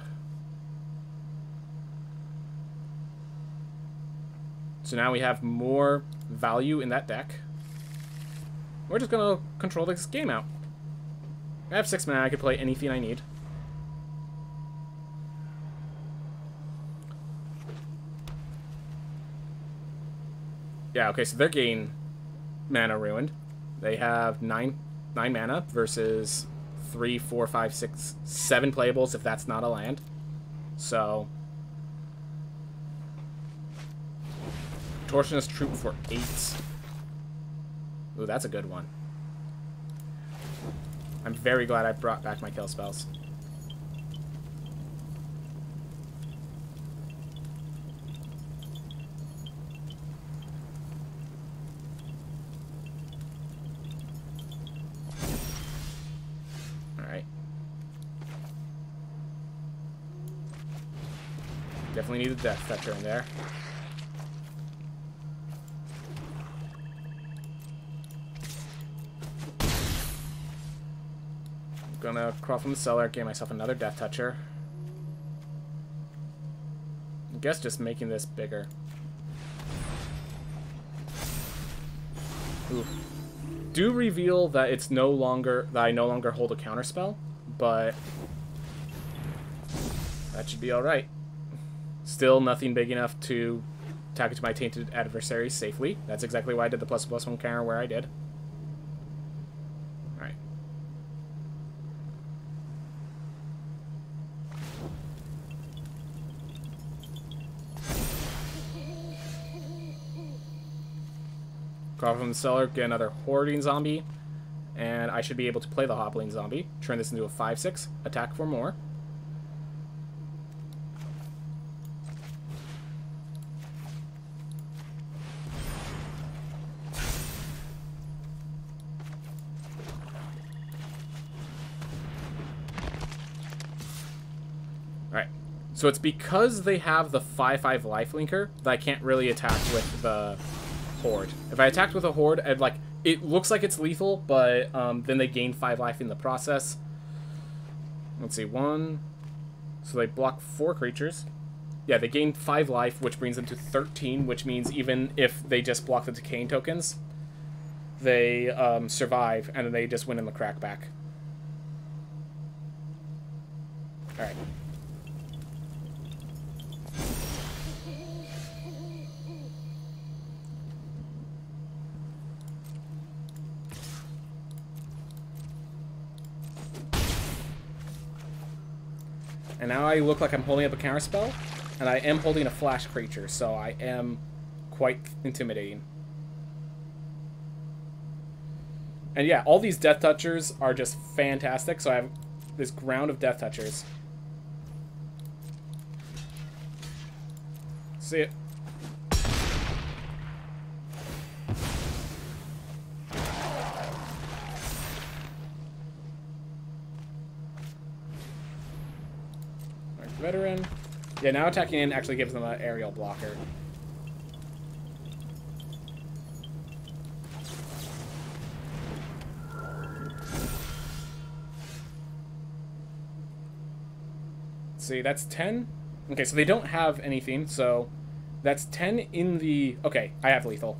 So now we have more value in that deck. We're just going to control this game out. I have 6 mana, I can play anything I need. Yeah, okay, so they're getting mana ruined. They have 9, nine mana versus three, four, five, six, seven playables if that's not a land. So Torsionist Troop for 8. Ooh, that's a good one. I'm very glad I brought back my kill spells. Alright. Definitely need a Death Toucher in there. Gonna crawl from the cellar, get myself another Death Toucher. I guess just making this bigger. Do reveal that it's no longer that I no longer hold a counter spell, but that should be alright. Still nothing big enough to attack to my tainted adversary safely. That's exactly why I did the plus plus one counter where I did. Crawl from the cellar, get another Hoarding Zombie, and I should be able to play the Hobbling Zombie. Turn this into a 5-6, attack for more. So it's because they have the 5-5 lifelinker that I can't really attack with the horde. If I attacked with a horde, I'd like it looks like it's lethal, but um, then they gain five life in the process. Let's see, one. So they block four creatures. Yeah, they gain five life, which brings them to 13, which means even if they just block the decaying tokens, they um, survive, and then they just win in the crackback. Alright. And now I look like I'm holding up a counter spell, and I am holding a flash creature, so I am quite intimidating. And yeah, all these Death Touchers are just fantastic, so I have this ground of Death Touchers. See it. Yeah, now attacking in actually gives them an aerial blocker. see, that's 10. Okay, so they don't have anything, so that's 10 in the... Okay, I have lethal.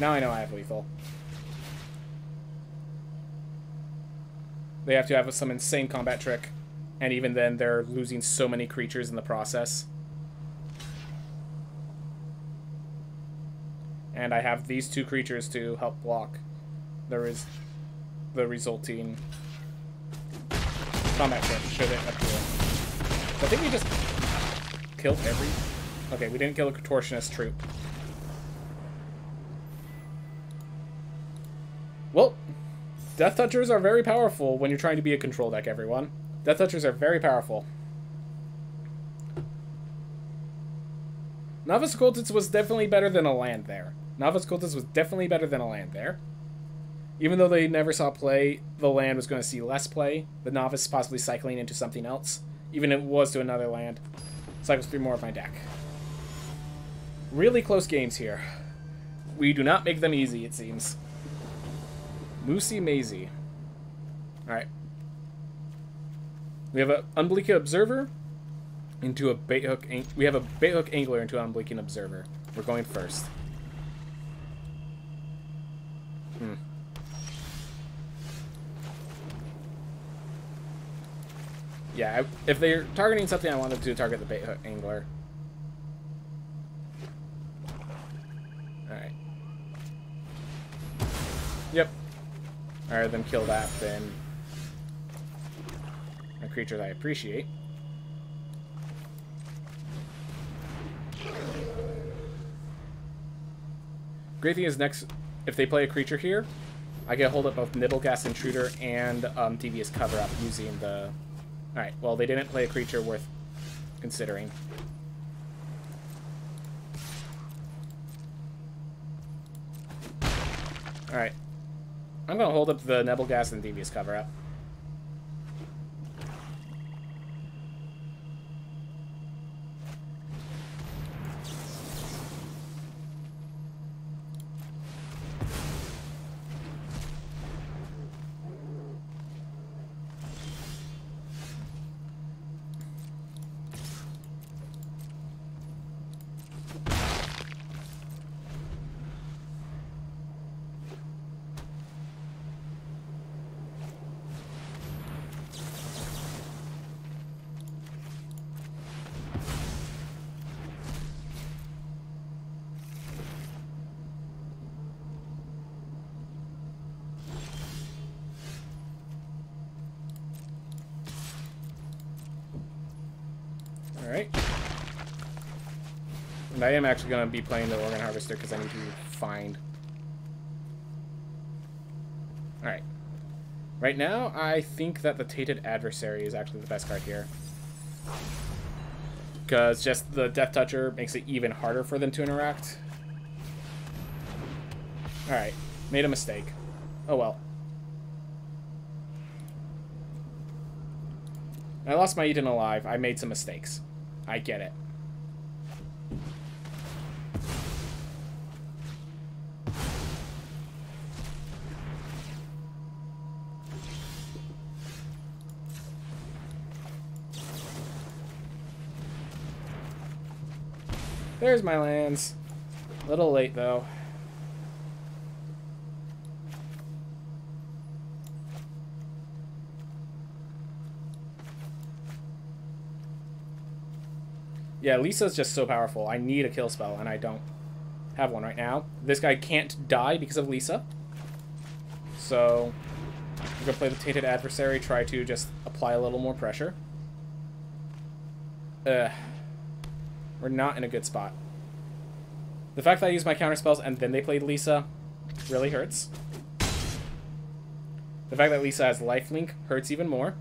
Now I know I have lethal. They have to have some insane combat trick, and even then they're losing so many creatures in the process. And I have these two creatures to help block. There is the resulting combat trick should it appear. I think we just killed every... Okay, we didn't kill a contortionist troupe. Well, Death Touchers are very powerful when you're trying to be a control deck, everyone. Death Touchers are very powerful. Novice Occultist was definitely better than a land there. Novice Occultist was definitely better than a land there. Even though they never saw play, the land was going to see less play. The Novice possibly cycling into something else. Even if it was to another land. Cycles through more of my deck. Really close games here. We do not make them easy, it seems. Moosey Mazy. Alright. We have an Unblinking Observer into a baithook. We have a baithook angler into an Unblinking Observer. We're going first. Hmm. Yeah, if they're targeting something, I want them to target the baithook angler. Alright. Yep. Alright, then kill that, then a creature that I appreciate. Great thing is next, if they play a creature here, I get hold of both Nebelgast Intruder and um, Devious Cover Up using the... Alright, well, they didn't play a creature worth considering. Alright. I'm going to hold up the Nebelgast and Devious Cover Up. I am actually going to be playing the Organ Harvester because I need to find... Alright. Right now, I think that the Tainted Adversary is actually the best card here. Because just the Death Toucher makes it even harder for them to interact. Alright. Made a mistake. Oh well. I lost my Eaten Alive. I made some mistakes. I get it. There's my lands. A little late, though. Yeah, Liesa's just so powerful. I need a kill spell, and I don't have one right now. This guy can't die because of Liesa. So, I'm going to play the Tainted Adversary, try to just apply a little more pressure. Ugh. We're not in a good spot. The fact that I used my counter spells and then they played Liesa really hurts. The fact that Liesa has lifelink hurts even more.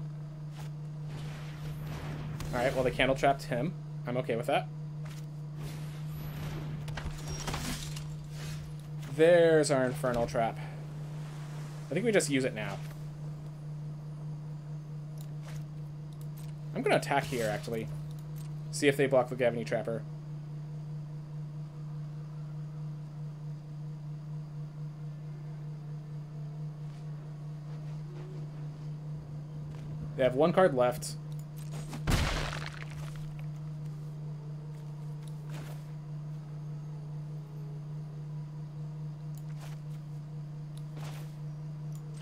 Alright, well they candle trapped him. I'm okay with that. There's our Infernal Trap. I think we just use it now. I'm going to attack here, actually. See if they block the Gavony Trapper. They have one card left.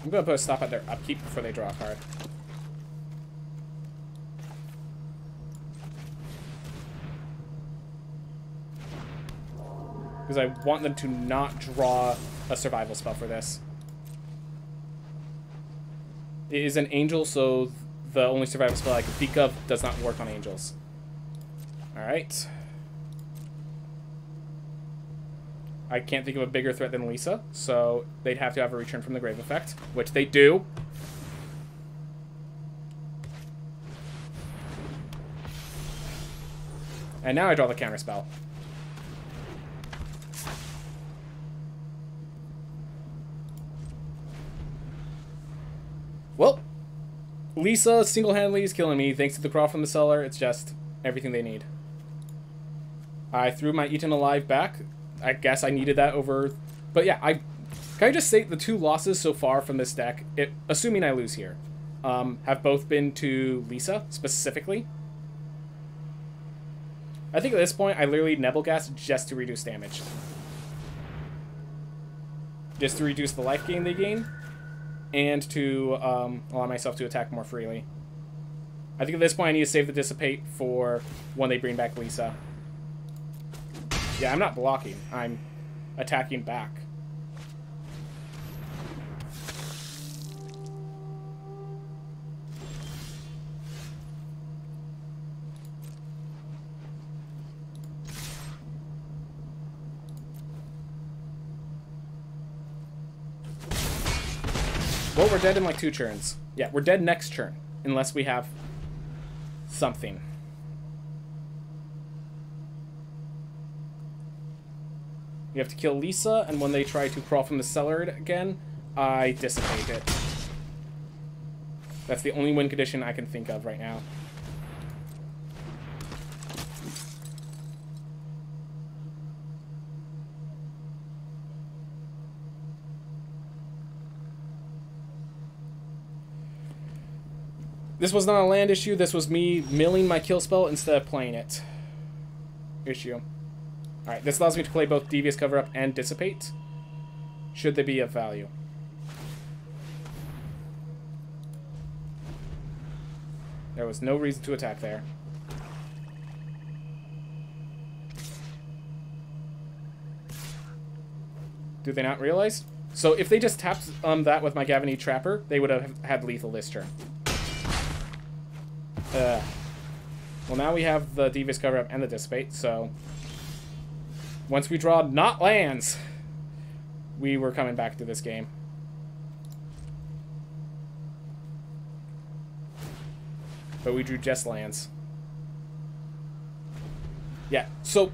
I'm going to put a stop at their upkeep before they draw a card. Because I want them to not draw a survival spell for this. Is an angel, so the only survival spell I can think of does not work on angels. Alright. I can't think of a bigger threat than Liesa, so they'd have to have a return from the grave effect, which they do. And now I draw the counter spell. Well, Liesa single-handedly is killing me thanks to the crawl from the cellar. It's just everything they need. I threw my Eaten Alive back. I guess I needed that over... But yeah, I... Can I just say the two losses so far from this deck, it, assuming I lose here, um, have both been to Liesa, specifically. I think at this point, I literally Nebelgast just to reduce damage. Just to reduce the life gain they gain, and to um, allow myself to attack more freely. I think at this point I need to save the Dissipate for when they bring back Liesa. Yeah, I'm not blocking. I'm attacking back. Well, we're dead in like two turns. Yeah, we're dead next turn. Unless we have something. We have to kill Liesa, and when they try to crawl from the cellar again, I dissipate it. That's the only win condition I can think of right now. This was not a land issue, this was me milling my kill spell instead of playing it. Issue. Alright, this allows me to play both Devious Cover Up and Dissipate. Should they be of value. There was no reason to attack there. Do they not realize? So if they just tapped um, that with my Gavony Trapper, they would have had lethal this turn. Uh, well, now we have the Devious Cover Up and the Dissipate, so... Once we draw not lands, we were coming back to this game. But we drew just lands. Yeah, so...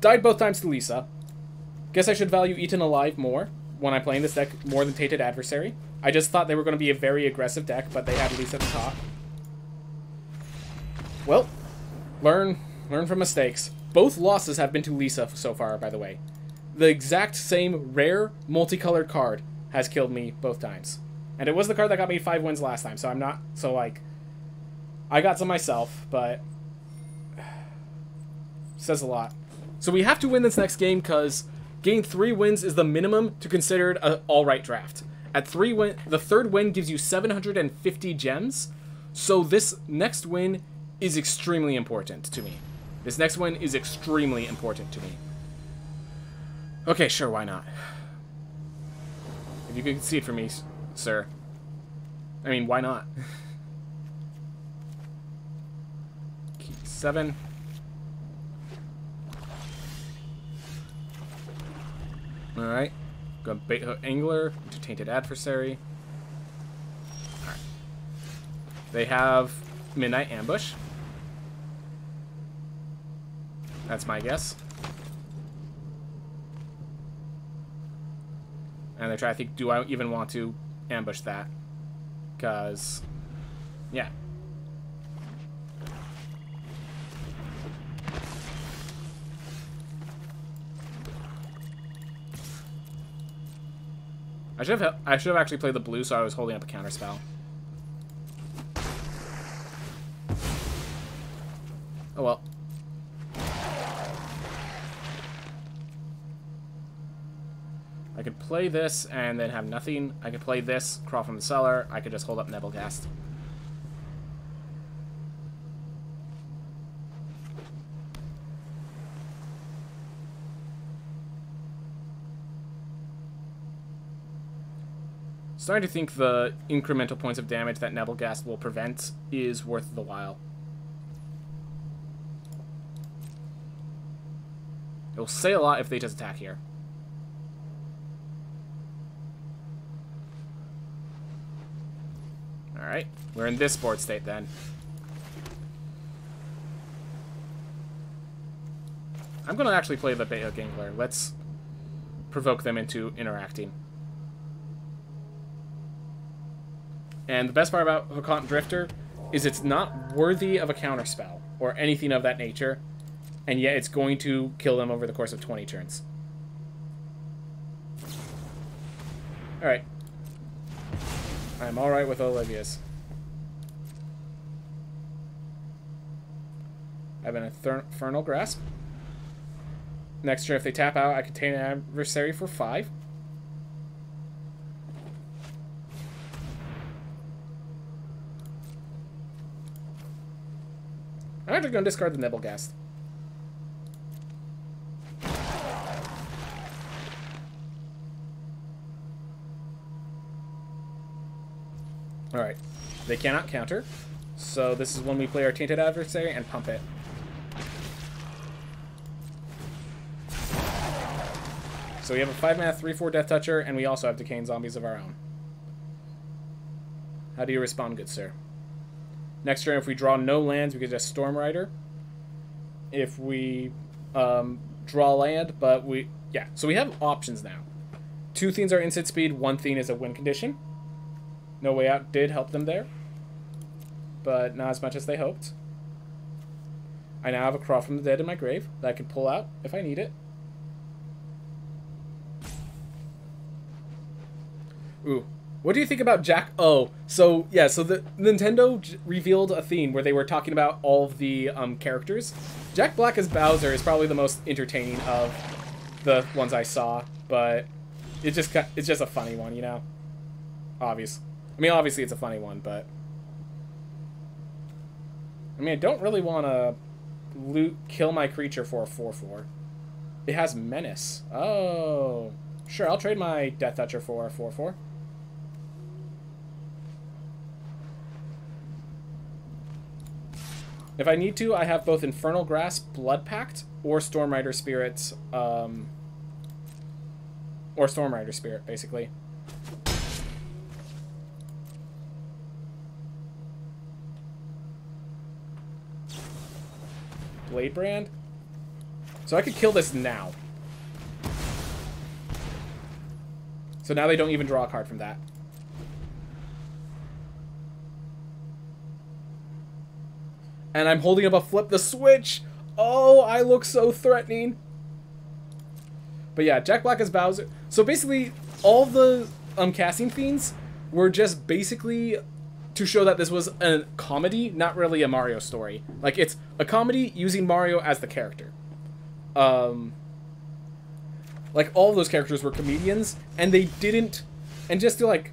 Died both times to Liesa. Guess I should value Eaten Alive more when I'm playing this deck more than Tainted Adversary. I just thought they were going to be a very aggressive deck, but they had Liesa at the top. Well, learn learn from mistakes. Both losses have been to Liesa so far, by the way. The exact same rare multicolored card has killed me both times. And it was the card that got me five wins last time, so I'm not so like I got some myself, but says a lot. So we have to win this next game because gain three wins is the minimum to consider an all-right draft. At three win, the third win gives you 750 gems. So this next win is extremely important to me. This next one is extremely important to me. Okay, sure, why not? If you could concede for me, sir. I mean, why not? Key seven. Alright. Go baithook angler to tainted adversary. Alright. They have midnight ambush. That's my guess. And they try to think, do I even want to ambush that? Because, yeah. I should have I should have actually played the blue, so I was holding up a counter spell. Oh well. I could play this and then have nothing. I could play this, crawl from the cellar. I could just hold up Nebelgast. Starting to think the incremental points of damage that Nebelgast will prevent is worth the while. It will say a lot if they just attack here. Alright, we're in this board state then. I'm to actually play the Baithook. Let's provoke them into interacting. And the best part about Hook-Haunt Drifter is it's not worthy of a counterspell or anything of that nature, and yet it's going to kill them over the course of 20 turns. Alright. I'm alright with Olivia's. I have an Infernal Grasp. Next turn, if they tap out, I contain an adversary for 5. I'm actually going to discard the Nebelgast. They cannot counter. So this is when we play our Tainted Adversary and pump it. So we have a 5 mana 3-4 Death Toucher, and we also have Decaying Zombies of our own. How do you respond, good sir? Next turn, if we draw no lands, we can just Stormrider. If we um, draw land, but we... Yeah, so we have options now. Two things are instant speed, one thing is a win condition. No Way Out did help them there, but not as much as they hoped. I now have a Crawl from the Dead in my grave that I can pull out if I need it. Ooh. What do you think about Jack? Oh, so yeah, so the Nintendo revealed a theme where they were talking about all the um, characters. Jack Black as Bowser is probably the most entertaining of the ones I saw, but it just it's just a funny one, you know. Obvious. I mean, obviously it's a funny one, but I mean, I don't really want to loot kill my creature for a four four. It has menace. Oh, sure. I'll trade my Death Toucher for a four four. If I need to, I have both Infernal Grasp, Blood Pact, or Stormrider Spirit, um, or Stormrider Spirit, basically. Bladebrand. So I could kill this now. So now they don't even draw a card from that. And I'm holding up a flip the switch. Oh, I look so threatening. But yeah, Jack Black as Bowser. So basically, all the um, casting fiends were just basically to show that this was a comedy, not really a Mario story. Like, it's a comedy using Mario as the character. Um, like, all those characters were comedians, and they didn't... And just to, like,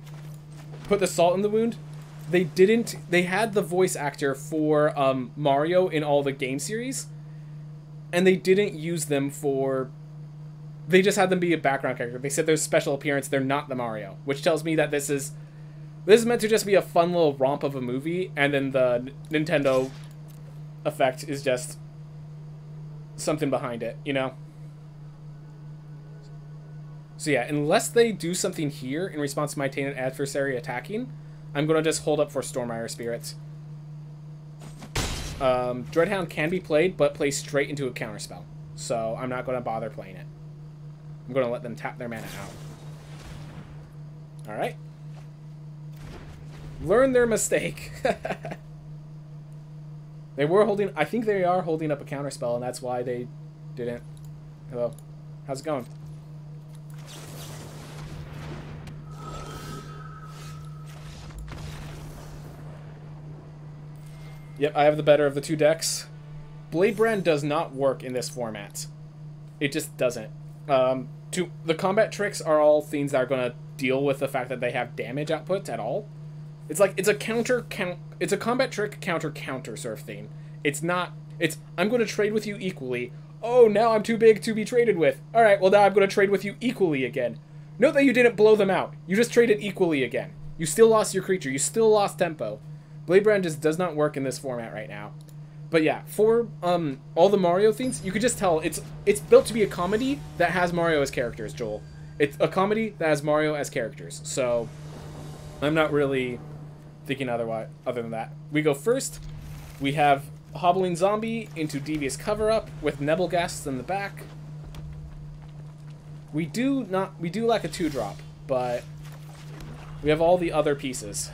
put the salt in the wound, they didn't they had the voice actor for um, Mario in all the game series and they didn't use them for they just had them be a background character. They said there's special appearance, they're not the Mario, which tells me that this is this is meant to just be a fun little romp of a movie and then the Nintendo effect is just something behind it, you know? So yeah, unless they do something here in response to my tainted adversary attacking, I'm going to just hold up for Stormrider Spirits. Um, Dreadhound can be played, but plays straight into a counterspell. So I'm not going to bother playing it. I'm going to let them tap their mana out. Alright. Learn their mistake. they were holding... I think they are holding up a counterspell, and that's why they didn't... Hello. How's it going? Yep, I have the better of the two decks. Bladebrand does not work in this format. It just doesn't. Um, to the combat tricks are all things that are going to deal with the fact that they have damage output at all. It's like it's a counter count. It's a combat trick counter counter sort of thing. It's not. It's I'm going to trade with you equally. Oh, now I'm too big to be traded with. All right, well now I'm going to trade with you equally again. Note that you didn't blow them out. You just traded equally again. You still lost your creature. You still lost tempo. Bladebrand just does not work in this format right now. But yeah, for um, all the Mario things, you could just tell it's it's built to be a comedy that has Mario as characters, Joel. It's a comedy that has Mario as characters. So I'm not really thinking otherwise. Other than that, we go first. We have hobbling zombie into devious cover up with nebel in the back. We do not. We do lack a two drop, but we have all the other pieces.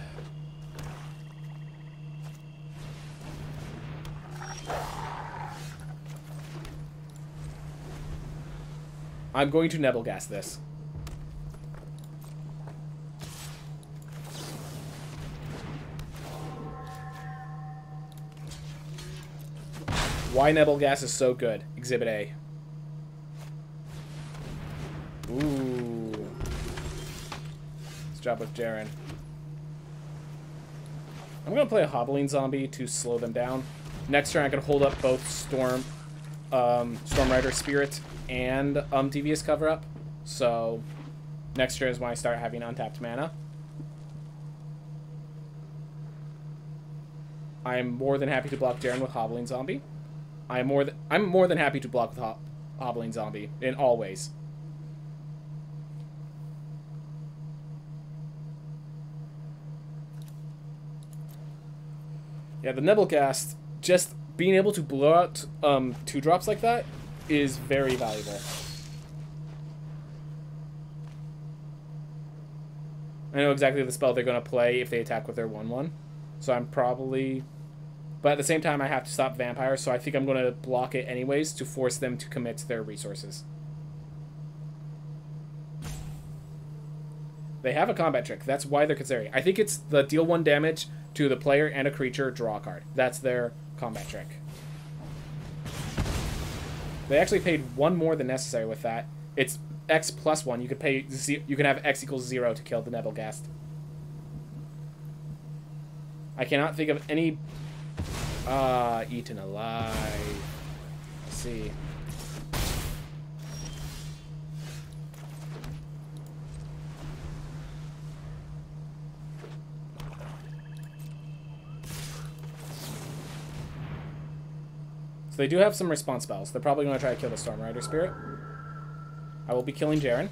I'm going to nebelgas this. Why Nebelgast is so good. Exhibit A. Ooh. Let's drop with Jerren. I'm going to play a Hobbling Zombie to slow them down. Next turn, I can hold up both Storm, um, Stormrider Spirit and um, Devious Cover Up. So, next turn is when I start having untapped mana. I'm more than happy to block Jerren with Hobbling Zombie. I'm more than I'm more than happy to block with Hob Hobbling Zombie in all ways. Yeah, the Nebelgast, just being able to blow out um, two drops like that is very valuable. I know exactly the spell they're going to play if they attack with their 1-1. So I'm probably... But at the same time, I have to stop vampires, so I think I'm going to block it anyways to force them to commit their resources. They have a combat trick. That's why they're considering. I think it's the deal one damage to the player and a creature, draw card. That's their combat trick. They actually paid one more than necessary with that. It's X plus one. You could pay. You can have X equals zero to kill the Nebelgast. I cannot think of any. Ah, uh, eaten alive. Let's see. So they do have some response spells. They're probably going to try to kill the Stormrider Spirit. I will be killing Jerren.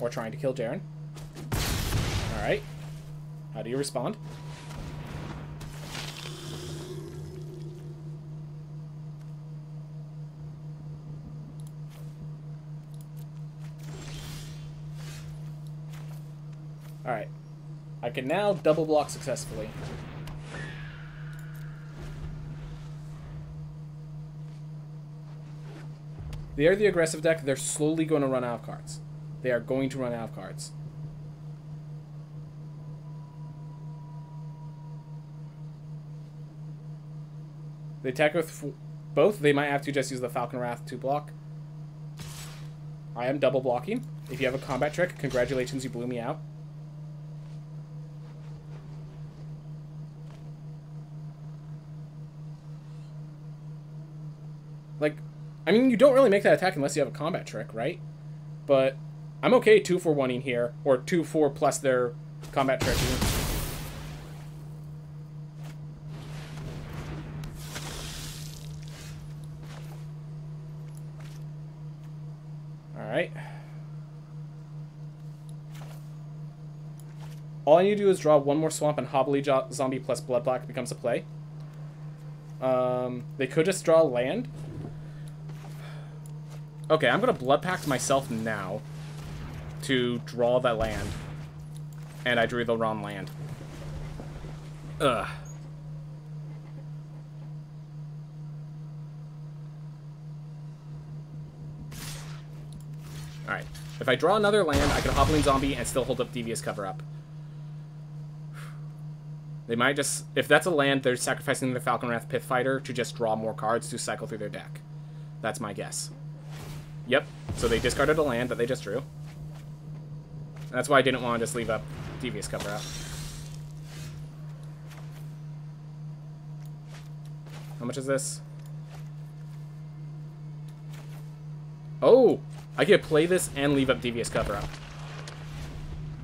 Or trying to kill Jerren. Alright. How do you respond? Alright. I can now double block successfully. They are the aggressive deck. They're slowly going to run out of cards. They are going to run out of cards. They attack with both. They might have to just use the Falkenrath to block. I am double blocking. If you have a combat trick, congratulations, you blew me out. Like, I mean, you don't really make that attack unless you have a combat trick, right? But I'm okay 2 for 1 here, or 2 4 plus their combat trick. Alright. All I need to do is draw one more swamp and Hobbling Zombie plus Blood Pact becomes a play. Um, they could just draw land, Okay, I'm to Blood Pact myself now to draw that land. And I drew the wrong land. Ugh. Alright. If I draw another land, I can Hobbling Zombie and still hold up Devious Cover Up. They might just... If that's a land, they're sacrificing the Falkenrath Pit Fighter to just draw more cards to cycle through their deck. That's my guess. Yep. So they discarded a land that they just drew. That's why I didn't want to just leave up Devious Cover out. How much is this? Oh! I can play this and leave up Devious Cover up.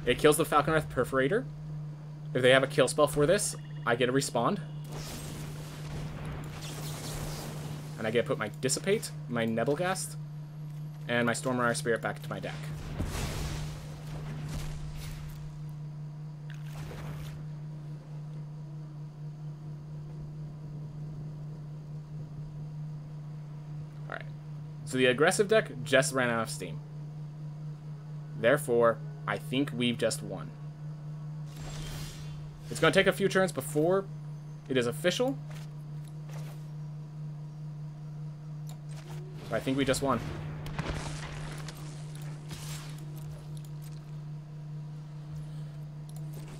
It kills the Falkenrath Perforator. If they have a kill spell for this, I get a respond. And I get to put my Dissipate, my Nebelgast, and my Stormrider Spirit back to my deck. Alright. So the aggressive deck just ran out of steam. Therefore, I think we've just won. It's going to take a few turns before it is official. But I think we just won.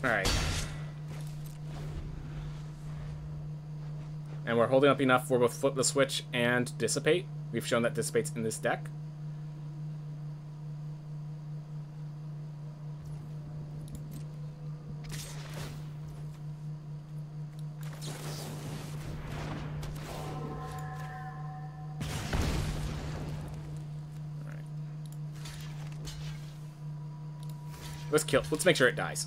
Alright. And we're holding up enough for both Flip the Switch and Dissipate. We've shown that Dissipate's in this deck. Let's kill. Let's make sure it dies.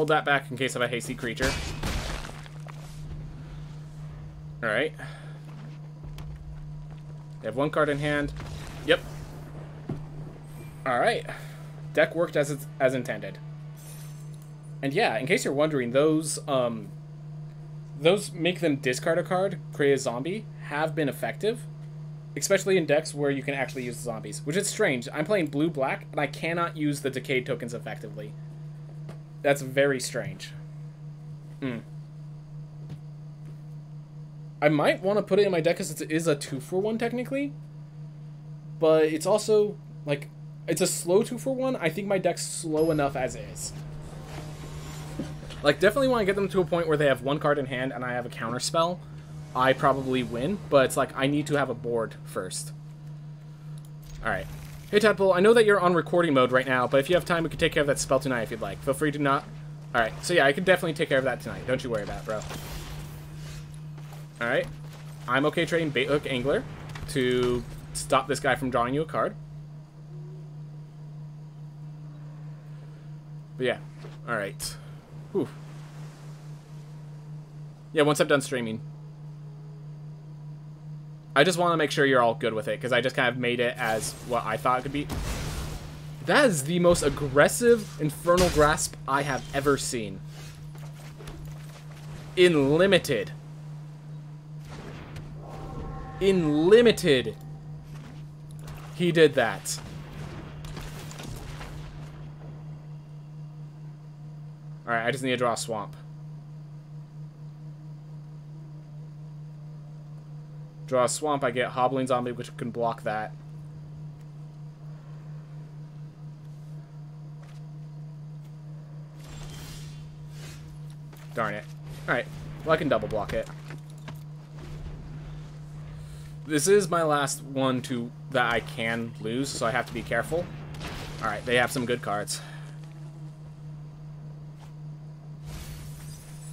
Hold that back in case of a hasty creature. Alright. They have one card in hand. Yep. Alright. Deck worked as as intended. And yeah, in case you're wondering, those um those make them discard a card, create a zombie, have been effective. Especially in decks where you can actually use zombies. Which is strange. I'm playing blue-black, and I cannot use the decayed tokens effectively. That's very strange. Hmm. I might want to put it in my deck because it is a two for one technically, but it's also like it's a slow two for one. I think my deck's slow enough as is. Like definitely want to get them to a point where they have one card in hand and I have a counter spell. I probably win, but it's like I need to have a board first. All right. Hey Tadpole, I know that you're on recording mode right now, but if you have time, we can take care of that spell tonight if you'd like. Feel free to not. All right. So yeah, I can definitely take care of that tonight. Don't you worry about it, bro. Alright. I'm okay trading Baithook Angler to stop this guy from drawing you a card. But yeah. Alright. Whew. Yeah, once I'm done streaming. I just want to make sure you're all good with it, because I just kind of made it as what I thought it could be. That is the most aggressive Infernal Grasp I have ever seen. In Limited in Limited, he did that. Alright, I just need to draw a swamp. Draw a swamp, I get Hobbling Zombie, which can block that. Darn it. Alright, well I can double block it. This is my last one to that I can lose, so I have to be careful. Alright, they have some good cards.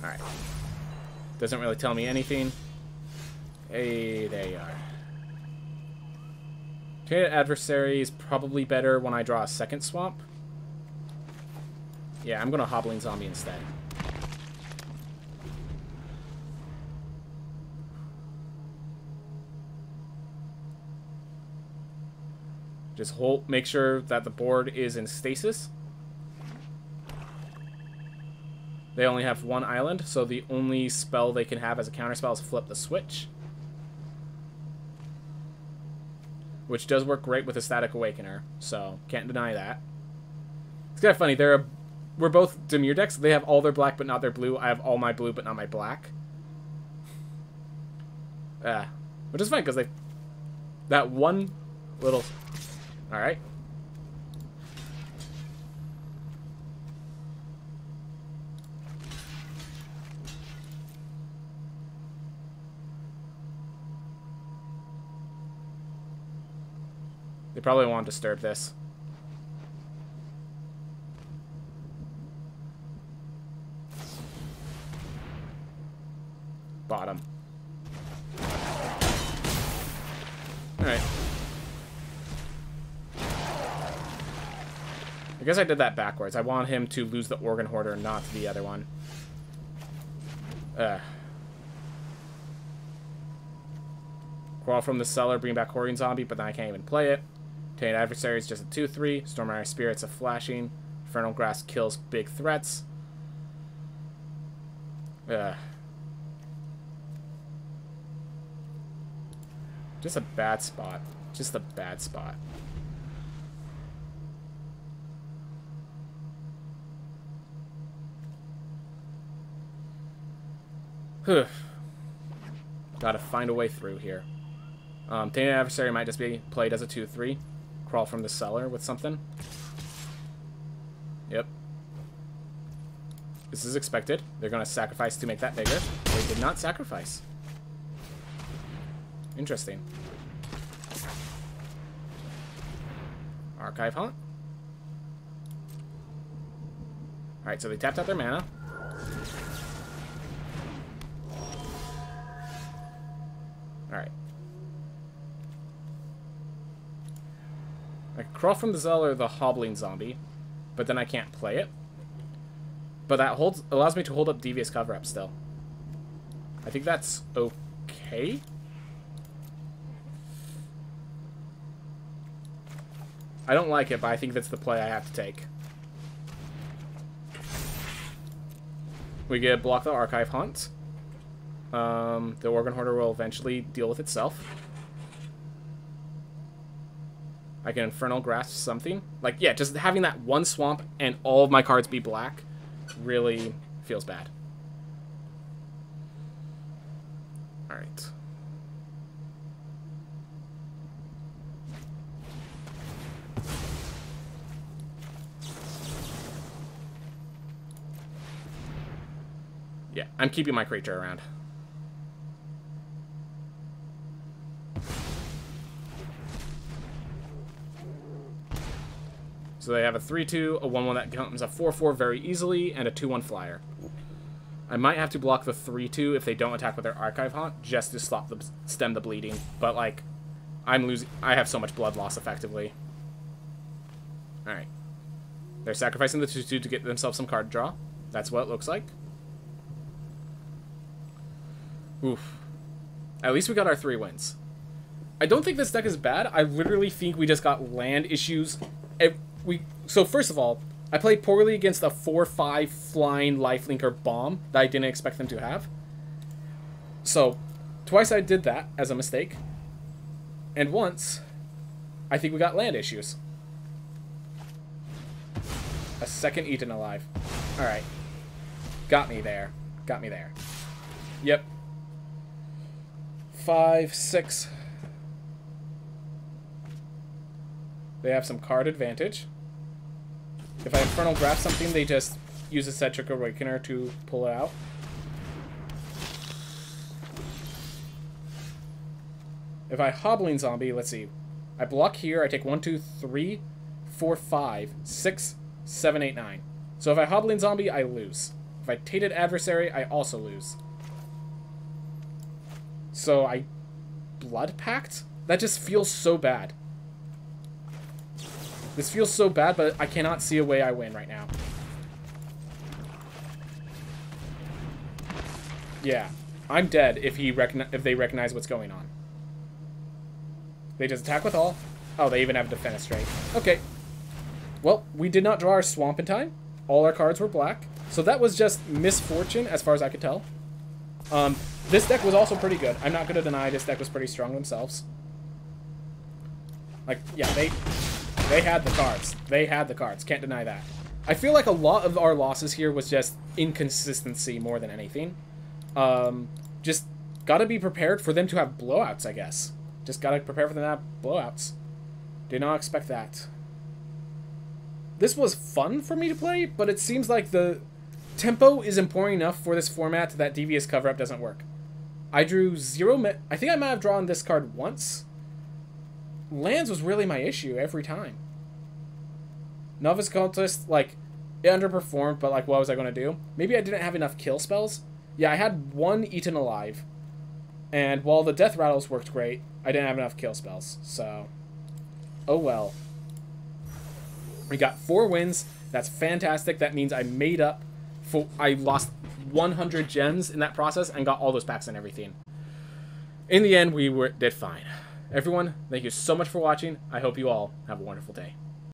Alright. Doesn't really tell me anything. Hey, there you are. Okay, adversary is probably better when I draw a second swamp. Yeah, I'm to Hobbling Zombie instead. Just hold, make sure that the board is in stasis. They only have one island, so the only spell they can have as a counterspell is Flip the Switch. Which does work great with Ecstatic Awakener, so can't deny that. It's kind of funny, they're a, we're both Dimir decks. They have all their black but not their blue. I have all my blue but not my black. Yeah, which is fine because they that one little Alright. They probably won't disturb this. Bottom. Alright. I guess I did that backwards. I want him to lose the Organ Hoarder, not the other one. Ugh. Crawl from the cellar, bring back Hoarding Zombie, but then I can't even play it. Tainted Adversary is just a 2-3. Stormrider Spirit's a flashing. Infernal Grasp kills big threats. Ugh. Just a bad spot. Just a bad spot. Gotta find a way through here. Um, Tainted Adversary might just be played as a 2-3. Crawl from the cellar with something. Yep. This is expected. They're going to sacrifice to make that bigger. They did not sacrifice. Interesting. Archive Haunt. Alright, so they tapped out their mana. Alright. I crawl from the cellar the Hobbling Zombie, but then I can't play it. But that holds allows me to hold up Devious Cover-Up still. I think that's okay. I don't like it, but I think that's the play I have to take. We get block the Archive Haunt. Um, the Organ Hoarder will eventually deal with itself. I can Infernal Grasp something. Like, yeah, just having that one swamp and all of my cards be black really feels bad. Alright. Yeah, I'm keeping my creature around. So they have a 3-2, a 1-1 that becomes a 4-4 very easily, and a 2-1 flyer. I might have to block the 3-2 if they don't attack with their Archive Haunt, just to stop the stem the bleeding. But, like, I'm losing... I have so much blood loss, effectively. Alright. They're sacrificing the 2-2 to get themselves some card draw. That's what it looks like. Oof. At least we got our three wins. I don't think this deck is bad. I literally think we just got land issues we so first of all, I played poorly against a 4-5 flying lifelinker bomb that I didn't expect them to have. So, twice I did that as a mistake. And once, I think we got land issues. A second Eaten Alive. Alright. Got me there. Got me there. Yep. Five, six. They have some card advantage. If I Infernal Grasp something, they just use a Cedric Awakener to pull it out. If I Hobbling Zombie, let's see. I block here, I take one, two, three, four, five, six, seven, eight, nine. So if I Hobbling Zombie, I lose. If I Tainted Adversary, I also lose. So I... Blood Pact? That just feels so bad. This feels so bad, but I cannot see a way I win right now. Yeah, I'm dead if he if they recognize what's going on. They just attack with all. Oh, they even have defenestrate. Okay. Well, we did not draw our swamp in time. All our cards were black. So that was just misfortune as far as I could tell. Um, this deck was also pretty good. I'm not going to deny this deck was pretty strong themselves. Like, yeah, they they had the cards. They had the cards. Can't deny that. I feel like a lot of our losses here was just inconsistency more than anything. Um, just gotta be prepared for them to have blowouts, I guess. Just gotta prepare for them to have blowouts. Did not expect that. This was fun for me to play, but it seems like the tempo is important enough for this format that Devious Cover-Up doesn't work. I drew zero... I think I might have drawn this card once, lands was really my issue every time. Novice Occultist, like, it underperformed, but, like, what was I going to do? Maybe I didn't have enough kill spells. Yeah, I had one Eaten Alive. And while the Death Rattles worked great, I didn't have enough kill spells. So, oh well. We got four wins. That's fantastic. That means I made up for... I lost 100 gems in that process and got all those packs and everything. In the end, we were did fine. Everyone, thank you so much for watching. I hope you all have a wonderful day.